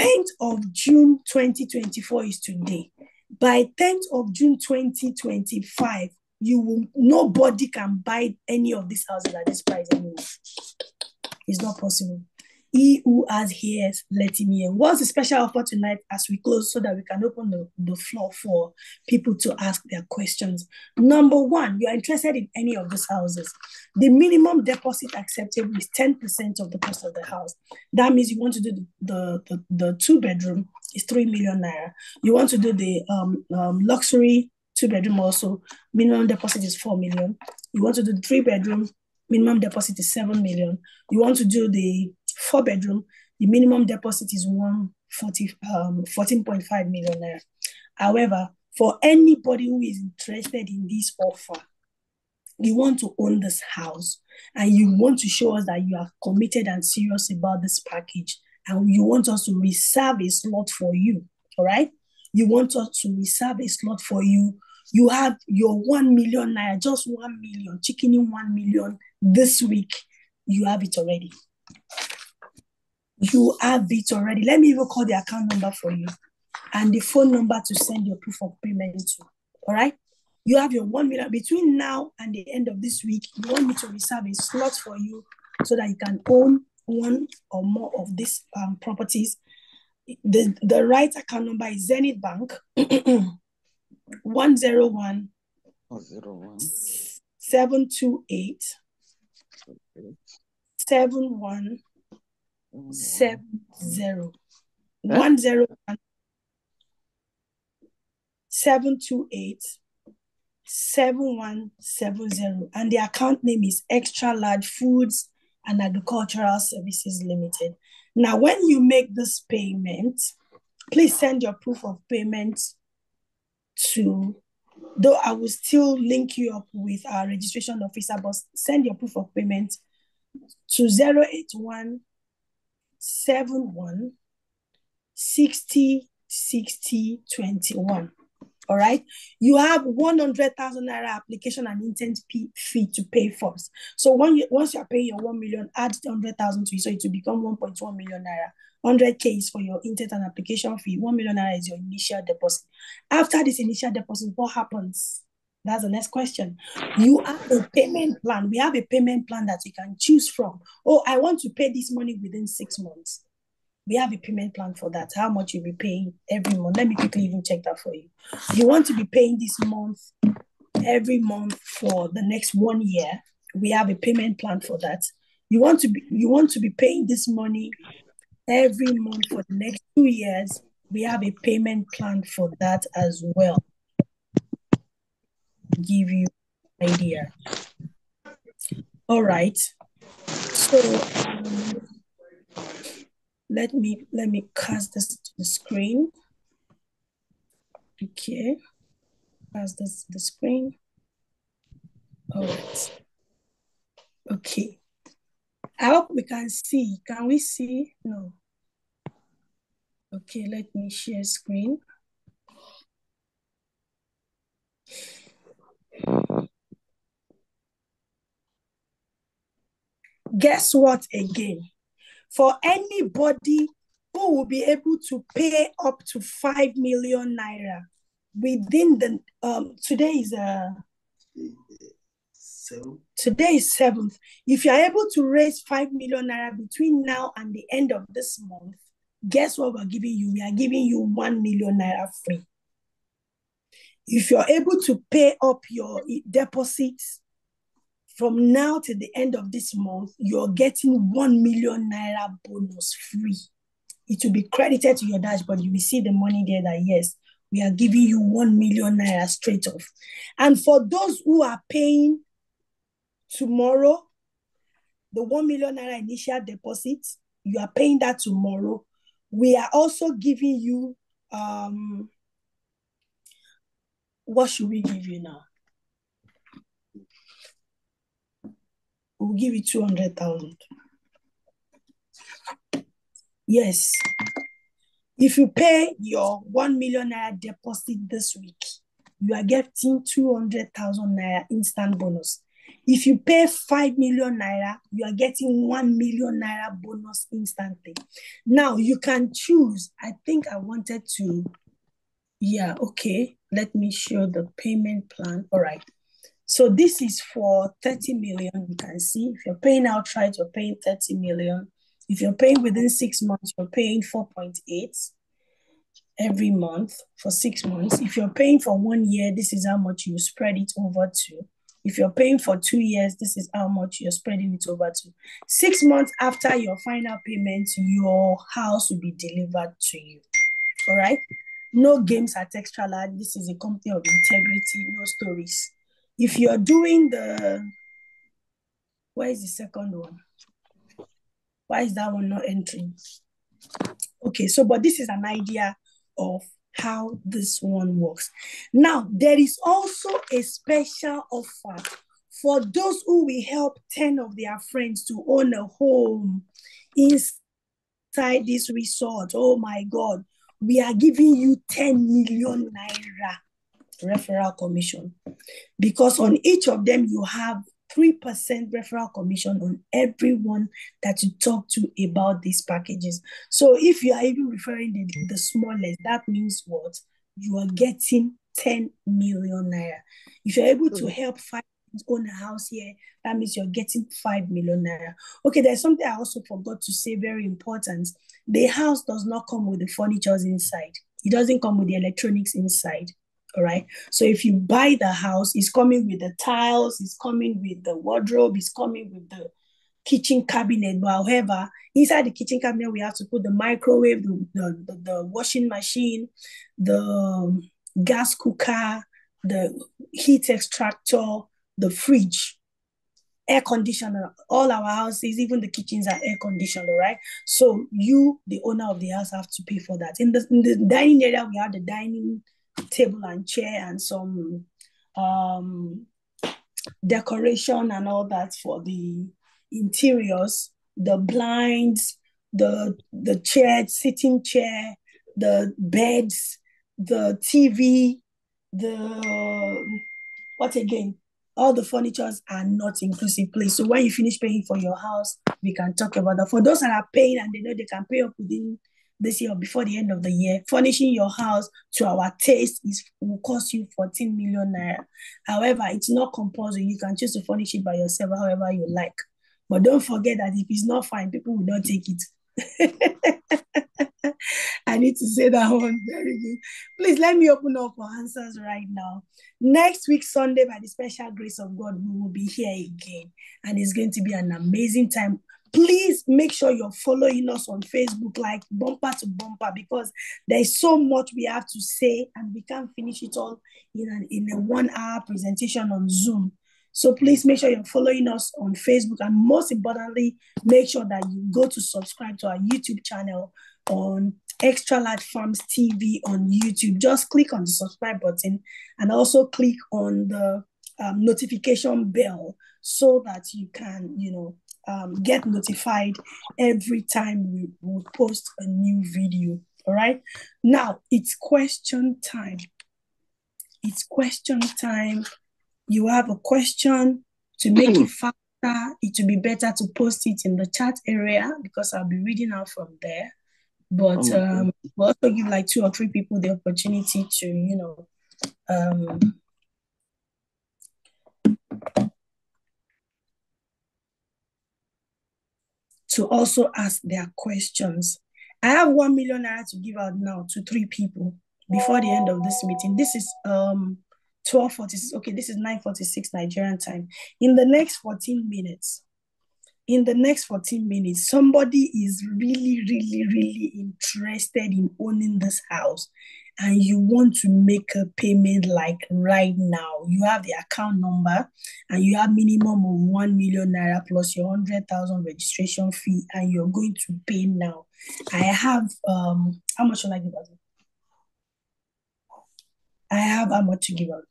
10th of June 2024 is today. By 10th of June 2025, you will nobody can buy any of these houses at this price anymore. It's not possible. He who has ears, let him hear. What's the special offer tonight as we close so that we can open the, the floor for people to ask their questions? Number one, you are interested in any of these houses. The minimum deposit acceptable is 10% of the cost of the house. That means you want to do the, the, the, the two bedroom is 3 million naira. You want to do the um, um, luxury two bedroom also, minimum deposit is 4 million. You want to do the three bedroom, minimum deposit is 7 million. You want to do the four bedroom, the minimum deposit is 140, um, 14.5 million naira. However, for anybody who is interested in this offer, you want to own this house and you want to show us that you are committed and serious about this package and you want us to reserve a slot for you, all right? You want us to reserve a slot for you. You have your 1 million naira, just 1 million, chicken in 1 million this week. You have it already. You have it already. Let me even call the account number for you and the phone number to send your proof of payment to. All right. You have your 1 million between now and the end of this week. You want me to reserve a slot for you so that you can own one or more of these um, properties. The, the right account number is Zenith Bank 101 728 7170 101 728 7170 and the account name is Extra Large Foods and Agricultural Services Limited. Now, when you make this payment, please send your proof of payment to, though I will still link you up with our registration officer, but send your proof of payment to 081 71 60 60 21. All right. You have 100,000 naira application and intent fee to pay first. So when you, once you are paying your 1 million, add 100,000 to it. So it will become 1.1 million naira. 100K is for your intent and application fee. 1 million naira is your initial deposit. After this initial deposit, what happens? That's the next question. You have a payment plan. We have a payment plan that you can choose from. Oh, I want to pay this money within six months. We have a payment plan for that. How much you'll be paying every month. Let me quickly even check that for you. You want to be paying this month, every month for the next one year. We have a payment plan for that. You want to be you want to be paying this money every month for the next two years. We have a payment plan for that as well. Give you idea. All right. So um, let me let me cast this to the screen. Okay. Cast this to the screen. All right. Okay. I hope we can see. Can we see? No. Okay, let me share screen. Guess what again? For anybody who will be able to pay up to 5 million naira within the um today is uh So, today is 7th. If you are able to raise 5 million naira between now and the end of this month, guess what we're giving you? We are giving you 1 million naira free. If you're able to pay up your deposits from now to the end of this month, you're getting 1 million naira bonus free. It will be credited to your dashboard. You will see the money there that yes, we are giving you 1 million naira straight off. And for those who are paying tomorrow, the 1 million naira initial deposit, you are paying that tomorrow. We are also giving you, um, what should we give you now? We'll give you 200,000. Yes. If you pay your 1 million naira deposit this week, you are getting 200,000 naira instant bonus. If you pay 5 million naira, you are getting 1 million naira bonus instantly. Now you can choose. I think I wanted to, yeah, okay. Let me show the payment plan. All right. So this is for 30 million. You can see if you're paying outright, you're paying 30 million. If you're paying within six months, you're paying 4.8 every month for six months. If you're paying for one year, this is how much you spread it over to. If you're paying for two years, this is how much you're spreading it over to. Six months after your final payment, your house will be delivered to you. All right. No games at Extra Large. This is a company of integrity, no stories. If you're doing the, where is the second one? Why is that one not entering? Okay, so but this is an idea of how this one works. Now, there is also a special offer for those who will help 10 of their friends to own a home inside this resort. Oh my God, we are giving you 10 million naira referral commission because on each of them you have 3% referral commission on everyone that you talk to about these packages. So if you are even referring the, the smallest, that means what? You are getting 10 million naira. If you're able to mm-hmm. help five own a house here, that means you're getting 5 million naira. Okay, there's something I also forgot to say, very important. The house does not come with the furnitures inside. It doesn't come with the electronics inside. All right. So if you buy the house, it's coming with the tiles, it's coming with the wardrobe, it's coming with the kitchen cabinet. However, inside the kitchen cabinet, we have to put the microwave, the, the, the, the washing machine, the um, gas cooker, the heat extractor, the fridge, air conditioner. All our houses, even the kitchens are air conditioned, all right? So you, the owner of the house, have to pay for that. In the, in the dining area, we have the dining table and chair and some um, decoration and all that for the interiors, the blinds, the the chair, sitting chair, the beds, the TV, the what again? All the furnitures are not inclusive, please. So when you finish paying for your house, we can talk about that. For those that are paying and they know they can pay up within this year or before the end of the year, furnishing your house to our taste is will cost you 14 million naira. However, it's not compulsory. You can choose to furnish it by yourself however you like. But don't forget that if it's not fine, people will not take it. I need to say that one. Very good. Please let me open up for answers right now. Next week, Sunday, by the special grace of God, we will be here again. And it's going to be an amazing time. Please make sure you're following us on Facebook, like bumper to bumper, because there's so much we have to say, and we can't finish it all in, an, in a one hour presentation on Zoom. So please make sure you're following us on Facebook, and most importantly, make sure that you go to subscribe to our YouTube channel on Extra Large Farms TV on YouTube. Just click on the subscribe button and also click on the um, notification bell so that you can, you know, um, get notified every time we, we post a new video. All right. Now it's question time. It's question time. You have a question to make it faster. It will be better to post it in the chat area because I'll be reading out from there. But um, we'll also give like two or three people the opportunity to, you know, um, to also ask their questions. I have one million naira to give out now to three people before the end of this meeting. This is um 1246. Okay, this is 946 Nigerian time. In the next 14 minutes, in the next 14 minutes, somebody is really, really, really interested in owning this house and you want to make a payment like right now. You have the account number and you have minimum of 1 million naira plus your 100,000 registration fee and you're going to pay now. I have, um, how much will I give out? I have how much to give out?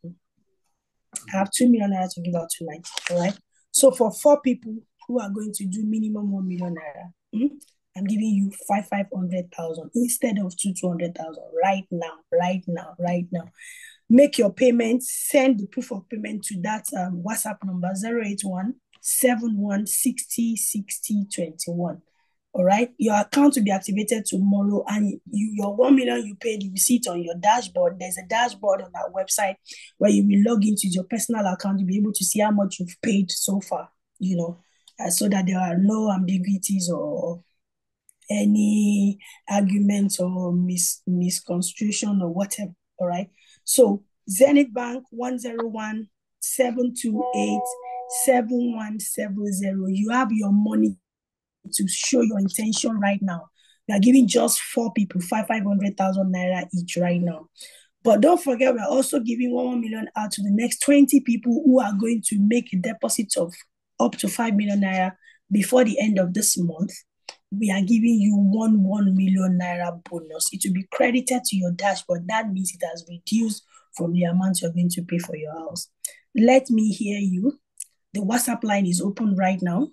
I have 2 million naira to give out tonight, all right? So for four people, who are going to do minimum one million naira. Hmm? I'm giving you five five hundred thousand instead of two two hundred thousand right now, right now, right now. Make your payment. Send the proof of payment to that um, WhatsApp number 081 71 60 60 21. All right, your account will be activated tomorrow, and you, your one million you paid, you see it on your dashboard. There's a dashboard on our website where you will log into your personal account. You'll be able to see how much you've paid so far. You know, uh, so that there are no ambiguities or any arguments or mis- misconstruction or whatever. All right. So Zenith Bank 101 728 7170. You have your money to show your intention right now. We are giving just four people five five hundred thousand naira each right now. But don't forget, we're also giving one, one million out to the next 20 people who are going to make a deposit of up to 5 million naira before the end of this month, we are giving you one 1 million naira bonus. It will be credited to your dashboard. That means it has reduced from the amount you're going to pay for your house. Let me hear you. The WhatsApp line is open right now.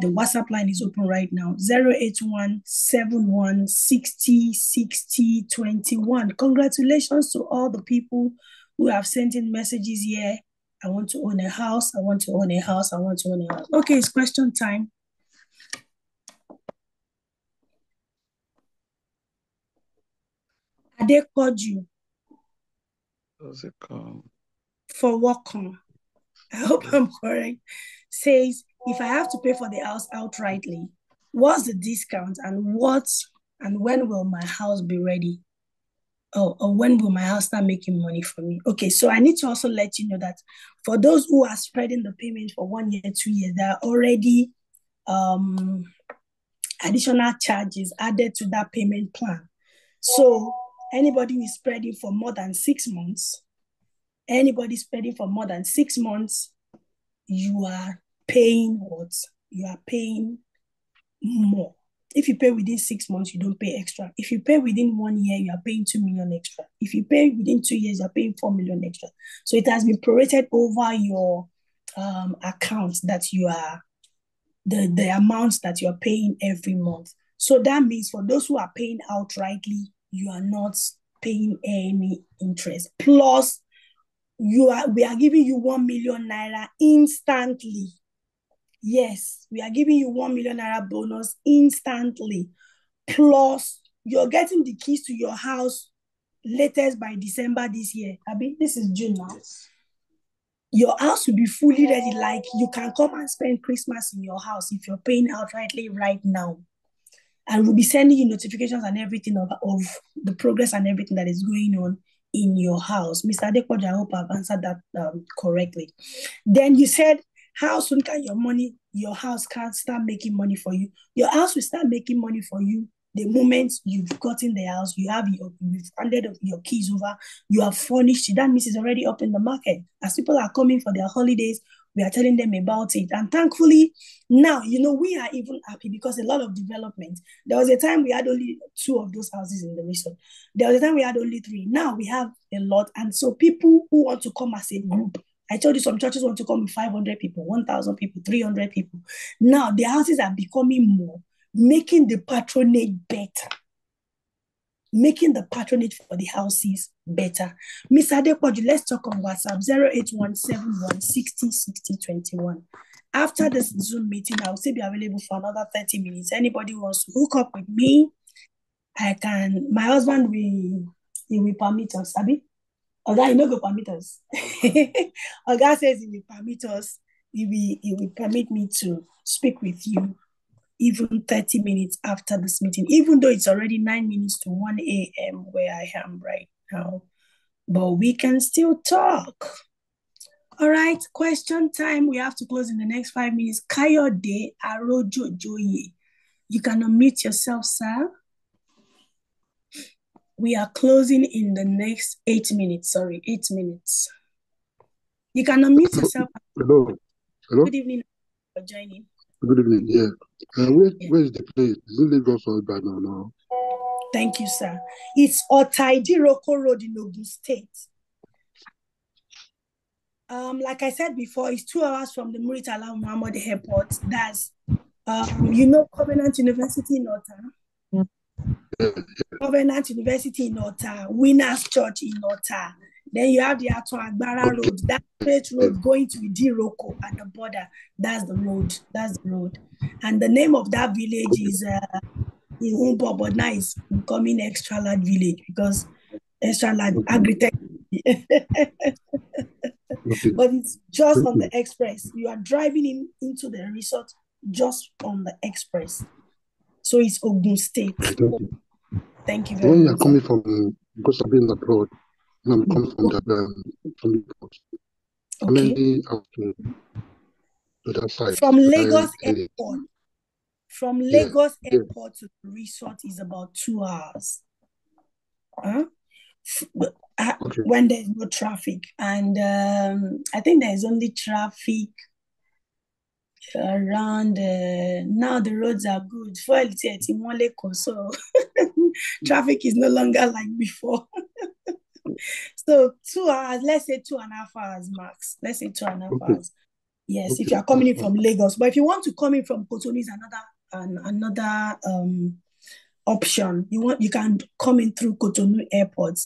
The WhatsApp line is open right now 081 71 60 60 21. Congratulations to all the people who have sent in messages here I want to own a house. I want to own a house. I want to own a house. Okay, it's question time. Ade called you. What's it called? For Wacom. I hope I'm correct. Says, if I have to pay for the house outrightly, what's the discount and what and when will my house be ready? oh, or when will my house start making money for me? Okay, so I need to also let you know that for those who are spreading the payment for one year, two years, there are already um, additional charges added to that payment plan. So anybody who is spreading for more than six months, anybody spreading for more than six months, you are paying what? You are paying more. If you pay within six months, you don't pay extra. If you pay within one year, you are paying two million extra. If you pay within two years, you're paying four million extra. So it has been prorated over your um, account that you are the the amounts that you are paying every month. So that means for those who are paying outrightly, you are not paying any interest. Plus, you are we are giving you one million naira instantly Yes, we are giving you 1 million naira bonus instantly. Plus, you're getting the keys to your house latest by December this year. I mean, this is June now. Yes. Your house will be fully ready. Like you can come and spend Christmas in your house if you're paying outrightly right now. And we'll be sending you notifications and everything of, of the progress and everything that is going on in your house. Mr. Adepoja, I hope I've answered that um, correctly. Then you said, how soon can your money, your house can start making money for you? Your house will start making money for you the moment you've gotten the house, you have your you've handed your keys over, you have furnished it. That means it's already up in the market. As people are coming for their holidays, we are telling them about it. And thankfully, now, you know, we are even happy because a lot of development. There was a time we had only two of those houses in the resort. There was a time we had only three. Now we have a lot. And so people who want to come as a group, I told you some churches want to come with 500 people, 1,000 people, 300 people. Now the houses are becoming more, making the patronage better making the patronage for the houses better. Miss Adepoju, let's talk on WhatsApp 08171606021. After this Zoom meeting, I'll still be available for another 30 minutes. Anybody wants to hook up with me, I can. My husband will he will permit us, Abby. Oga, he no go permit us. Oga says he will permit us. He will, he will permit me to speak with you even 30 minutes after this meeting, even though it's already 9 minutes to 1 a.m. where I am right now. But we can still talk. All right, question time. We have to close in the next five minutes. Kayode Arojo Joye. You can unmute yourself, sir. We are closing in the next eight minutes. Sorry, eight minutes. You can unmute yourself. Hello. Hello. Good evening for joining. Good evening. Yeah. Uh, where, where is the place? Is it Lagos or Ibadan now? Thank you, sir. It's Ota Idiroko Road in Ogun State. Um, like I said before, it's two hours from the Muritala Muhammed Airport. That's, um, you know, Covenant University in Ota. Yeah. Covenant University in Ota. Winners Church in Ota. Then you have the Ato Agbara. Road, that straight road going to Idiroko at the border. That's the road. That's the road. And the name of that village is uh, Ihunbo, but now it's becoming Extra Large Village because Extra Large. Agritech. But it's just on you. the express. You are driving in into the resort just on the express. So it's Ogun State. Thank you. Thank you very when much. you're coming from, because I've been abroad, I'm coming from the, um, from port. How Okay. many have to to that side? From Lagos I- Airport. From Lagos yeah. Airport to the resort is about two hours. Huh? Uh, Okay. When there's no traffic. And um, I think there's only traffic around uh, now the roads are good. Fuel tiẹ̀ ti wọ́n lẹ́kọ̀ọ́, so traffic is no longer like before. so two hours, let's say two and a half hours max. Let's say two and a half Okay. hours. Yes, if you are coming in from Lagos, but if you want to come in from Cotonou, is another an, another um option. You want you can come in through Cotonou Airport,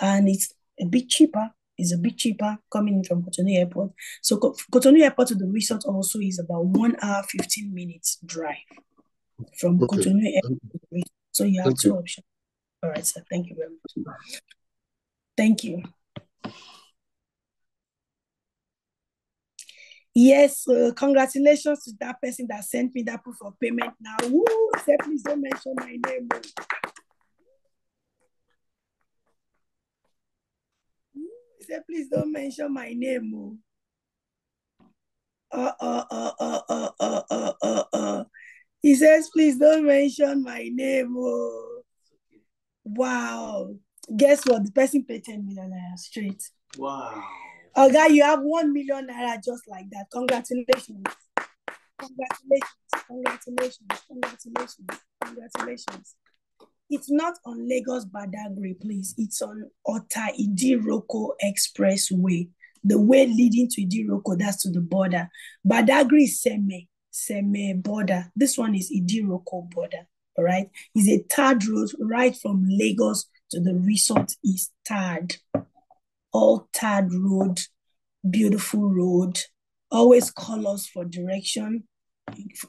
and it's a bit cheaper. It's a bit cheaper coming in from Cotonou Airport. So Co- Cotonou Airport to the resort also is about one hour fifteen minutes drive from Okay. Cotonou Airport. To the resort. So you have thank two you. options. All right, sir. Thank you very much. Thank you. Yes, uh, congratulations to that person that sent me that proof of payment now. Woo, say please don't mention my name. oh. Say please don't mention my name. oh. Uh, uh, uh, uh, uh, uh, uh, uh, uh. He says, please don't mention my name. Oh. Wow. Guess what? The person paid 10 million naira straight. Wow. Oh, guy, you have 1 million naira just like that. Congratulations. Congratulations. Congratulations. Congratulations. Congratulations. It's not on Lagos Badagry, please. It's on Ota Idiroko Expressway. The way leading to Idiroko, that's to the border. Badagry is Seme, Seme border. This one is Idiroko border. All right. It's a third road right from Lagos to the resort is third. All third road, beautiful road. Always call us for direction,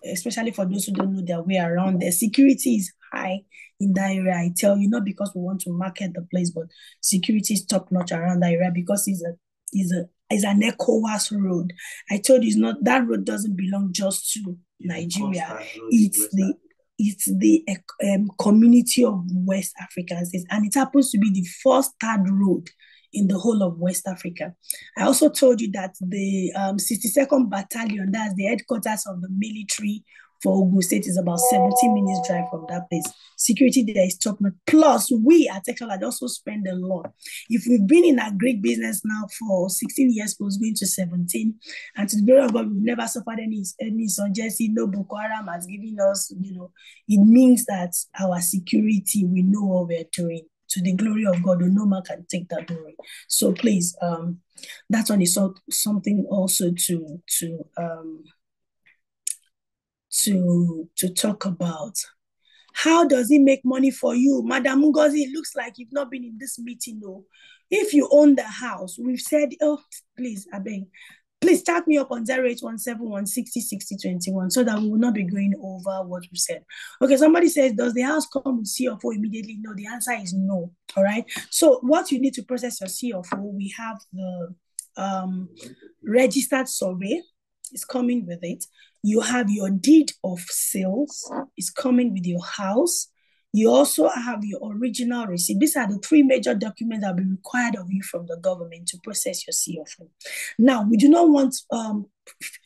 especially for those who don't know their way around. The security is high in that area. I tell you, not because we want to market the place, but security is top notch around that area because it's a is a is an ECOWAS road. I told you, it's not that road doesn't belong just to Nigeria. Constant road in It's the it's the um, community of West Africans, and it happens to be the first third road in the whole of West Africa. I also told you that the um, 62nd Battalion, that's the headquarters of the military for Ogun State, is about 17 minutes drive from that place. Security there is top notch. Plus, we at Textual also spend a lot. If we've been in a great business now for 16 years, plus going to 17, and to the glory of God, we've never suffered any any insurgency. No Boko Haram has given us, you know, it means that our security, we know what we're doing to the glory of God. No man can take that glory. So please, um, that one is so, something also to to um to to talk about. How does it make money for you, Madam Ngozi? It looks like you've not been in this meeting, no. If you own the house, we've said, oh, please, I beg, please start me up on 08171 so that we will not be going over what we said. Okay, somebody says, Does the house come with C of O immediately? No, the answer is no. All right. So, what you need to process your C of O, we have the um, registered survey, is coming with it. You have your deed of sales, is coming with your house. You also have your original receipt. These are the three major documents that will be required of you from the government to process your C of O. Now, we do not want um,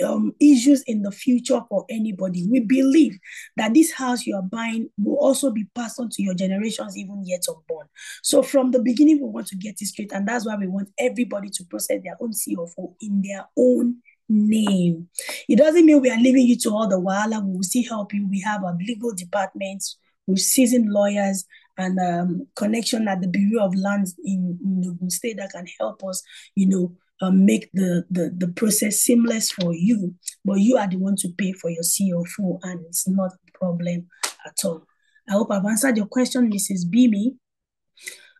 um, issues in the future for anybody. We believe that this house you are buying will also be passed on to your generations, even yet unborn. So, from the beginning, we want to get it straight, and that's why we want everybody to process their own C of O in their own name. It doesn't mean we are leaving you to all the while. We will still help you. We have a legal department with seasoned lawyers and um, connection at the Bureau of Lands in, in State that can help us, you know, um, make the, the, the process seamless for you. But you are the one to pay for your C of O, and it's not a problem at all. I hope I've answered your question, Mrs. Bimi.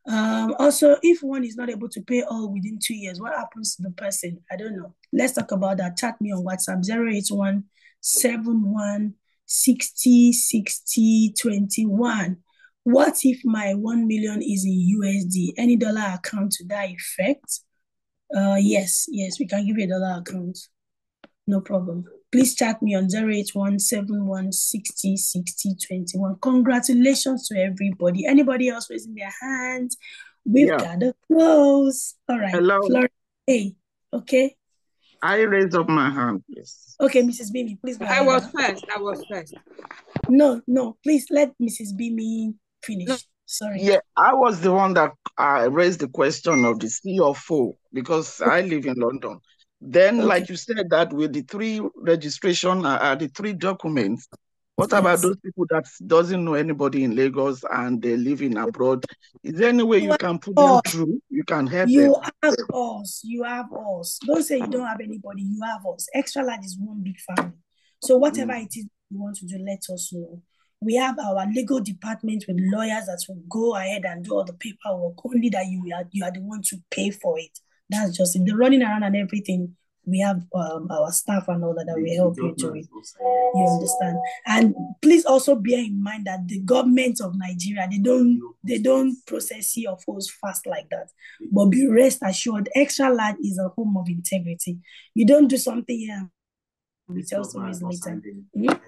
Um, also, if one is not able to pay all within two years, what happens to the person? I don't know. Let's talk about that. Chat me on WhatsApp 081 71 60 60 21. What if my 1 million is in USD? Any dollar account to that effect? Uh, yes, yes, we can give you a dollar account. No problem. Please chat me on 081 71 60 60 21. Congratulations to everybody. Anybody else raising their hands? We've Yeah. got to close. All right. Hello. Florida, hey, okay. I raised up my hand, please. Okay, Mrs. Bimi, please go I ahead. was first. I was first. No, no, please let Mrs. Bimi finish. Sorry. Yeah, I was the one that uh, raised the question of the C of O because I live in London. Then, Okay. like you said, that with the three registration, uh, uh, the three documents, what about those people that doesn't know anybody in Lagos and they live in abroad? Is there any way you can put them Oh, through? You can help You them. have us. You have us. Don't say you don't have anybody. You have us. Extra large is one big family. So whatever Mm. it is you want to do, let us know. We have our legal department with lawyers that will go ahead and do all the paperwork. Only that you are you are the one to pay for it. That's just it. The running around and everything. We have um, our staff and all that that will help you do it. You understand? And please also bear in mind that the government of Nigeria they don't they don't process C of Os fast like that. But be rest assured, extra large is a home of integrity. You don't do something here we tell stories later. Mhm.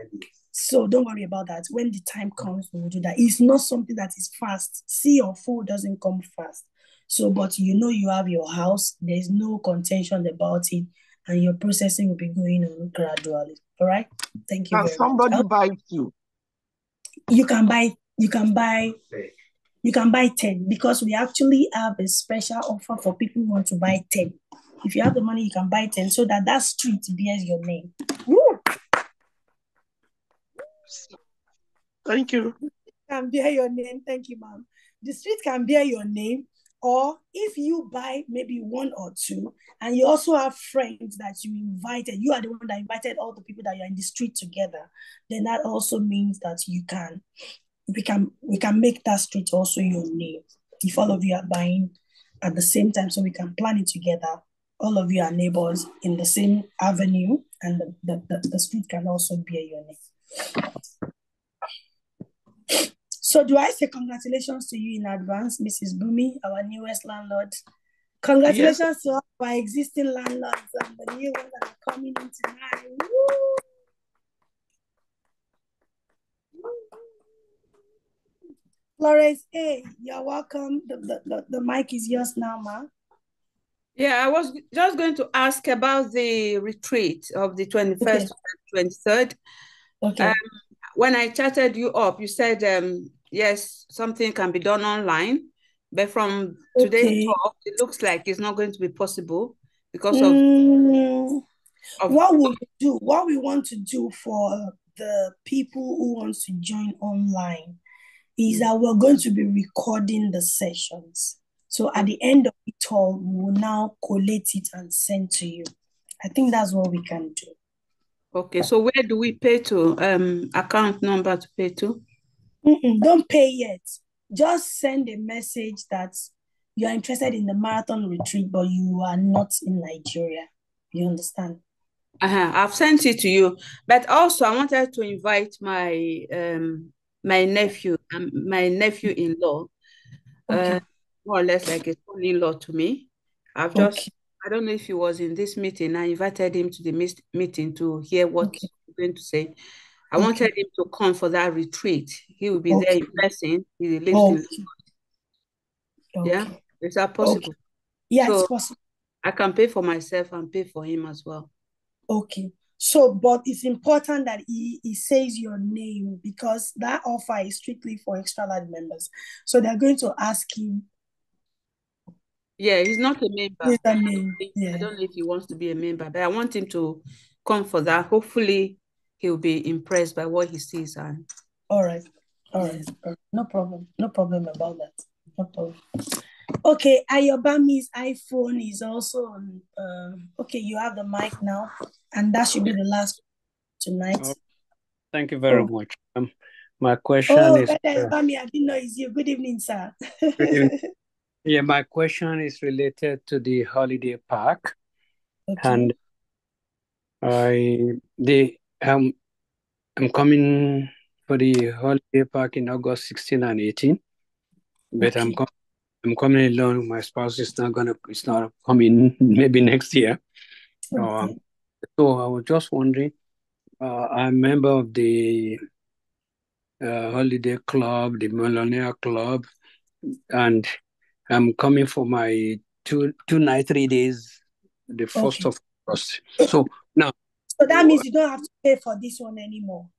So don't worry about that. When the time comes, we will do that. It's not something that is fast. C of O doesn't come fast. So, but you know you have your house. There's no contention about it, and your processing will be going on gradually. All right. Thank you Can very much. somebody Oh, buy you? You can buy. You can buy. You can buy ten because we actually have a special offer for people who want to buy ten. If you have the money, you can buy ten so that that street bears your name. Woo! Thank you. can bear your name. Thank you, ma'am. The street can bear your name. Or if you buy maybe one or two, and you also have friends that you invited, you are the one that invited all the people that you're in the street together, then that also means that you can, we can, we can make that street also your name. If all of you are buying at the same time, so we can plan it together. All of you are neighbors in the same avenue, and the, the, the, the street can also bear your name. So do I say congratulations to you in advance, Mrs. Bumi, our newest landlord? Congratulations to all our existing landlords and the new ones that are coming in tonight. Woo! Flores hey, you're welcome. The, the, the, the mic is yours now, ma. Yeah, I was just going to ask about the retreat of the 21st Okay. and 23rd. Okay. Um, when I chatted you up, you said, um, yes, something can be done online. But from today's Okay. talk, it looks like it's not going to be possible because of, Mm, of what we do, what we want to do for the people who want to join online is that we're going to be recording the sessions. So at the end of it all, we will now collate it and send to you. I think that's what we can do. Okay, so where do we pay to? Um, account number to pay to? Mm-mm, don't pay yet. Just send a message that you are interested in the marathon retreat, but you are not in Nigeria. You understand? Uh-huh. I've sent it to you, but also I wanted to invite my um my nephew, um, my nephew-in-law, uh, more or less like a son-in-law to me. I've Okay. just, I don't know if he was in this meeting. I invited him to the mis- meeting to hear what Okay. he's going to say. I Okay. wanted him to come for that retreat. He will be there Okay. in person. He lives in, Okay. yeah, is that possible? Yeah, it's possible. I can pay for myself and pay for him as well. Okay. So, but it's important that he, he says your name because that offer is strictly for extra large members. So they're going to ask him Yeah, he's not a member. I name. Yeah. I don't know if he wants to be a member, but I want him to come for that. Hopefully, he'll be impressed by what he sees. And All right. All right. All right. No problem. No problem about that. No problem. Okay, Ayobami's iPhone is also on. Um, okay, you have the mic now, and that should be the last tonight. Oh, thank you very Oh. much. Um, my question Oh, is, Brother uh, Ayobami, I didn't know it's you. Good evening, sir. good evening. yeah, my question is related to the holiday park, Okay. and I the um I'm coming for the holiday park in August 16 and 18, but I'm com I'm coming alone. My spouse is not gonna, it's not coming maybe next year. Okay. Um, so I was just wondering, uh, I'm a member of the uh, holiday club, the Millionaire Club, and I'm coming for my two two night, three days, the first Okay. of August. So now, So that means you don't have to pay for this one anymore.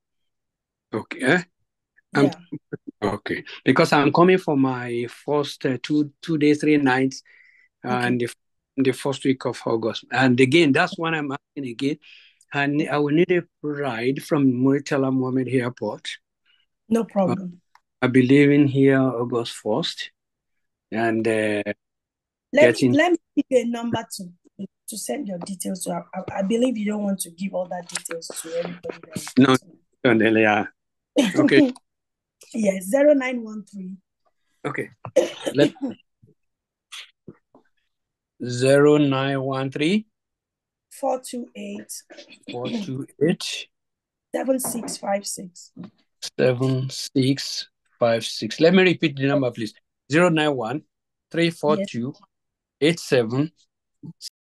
Okay? Yeah. okay because I'm coming for my first uh, two two days, three nights, Okay. and the, the first week of August. And again, that's what I'm asking again. And I will need a ride from Muritala Muhammed Airport. No Uh, problem. I'll be leaving here August 1st and uh, Let me let me give you a number to to send your details to. I, I- believe you don't want to give all that details to everybody. No, yeah. Okay, yes, zero nine one three. okay. Let zero nine one three 428 four two eight 7656. seven six five six. Let me repeat the number, please. Zero nine one three four Yes. two eight seven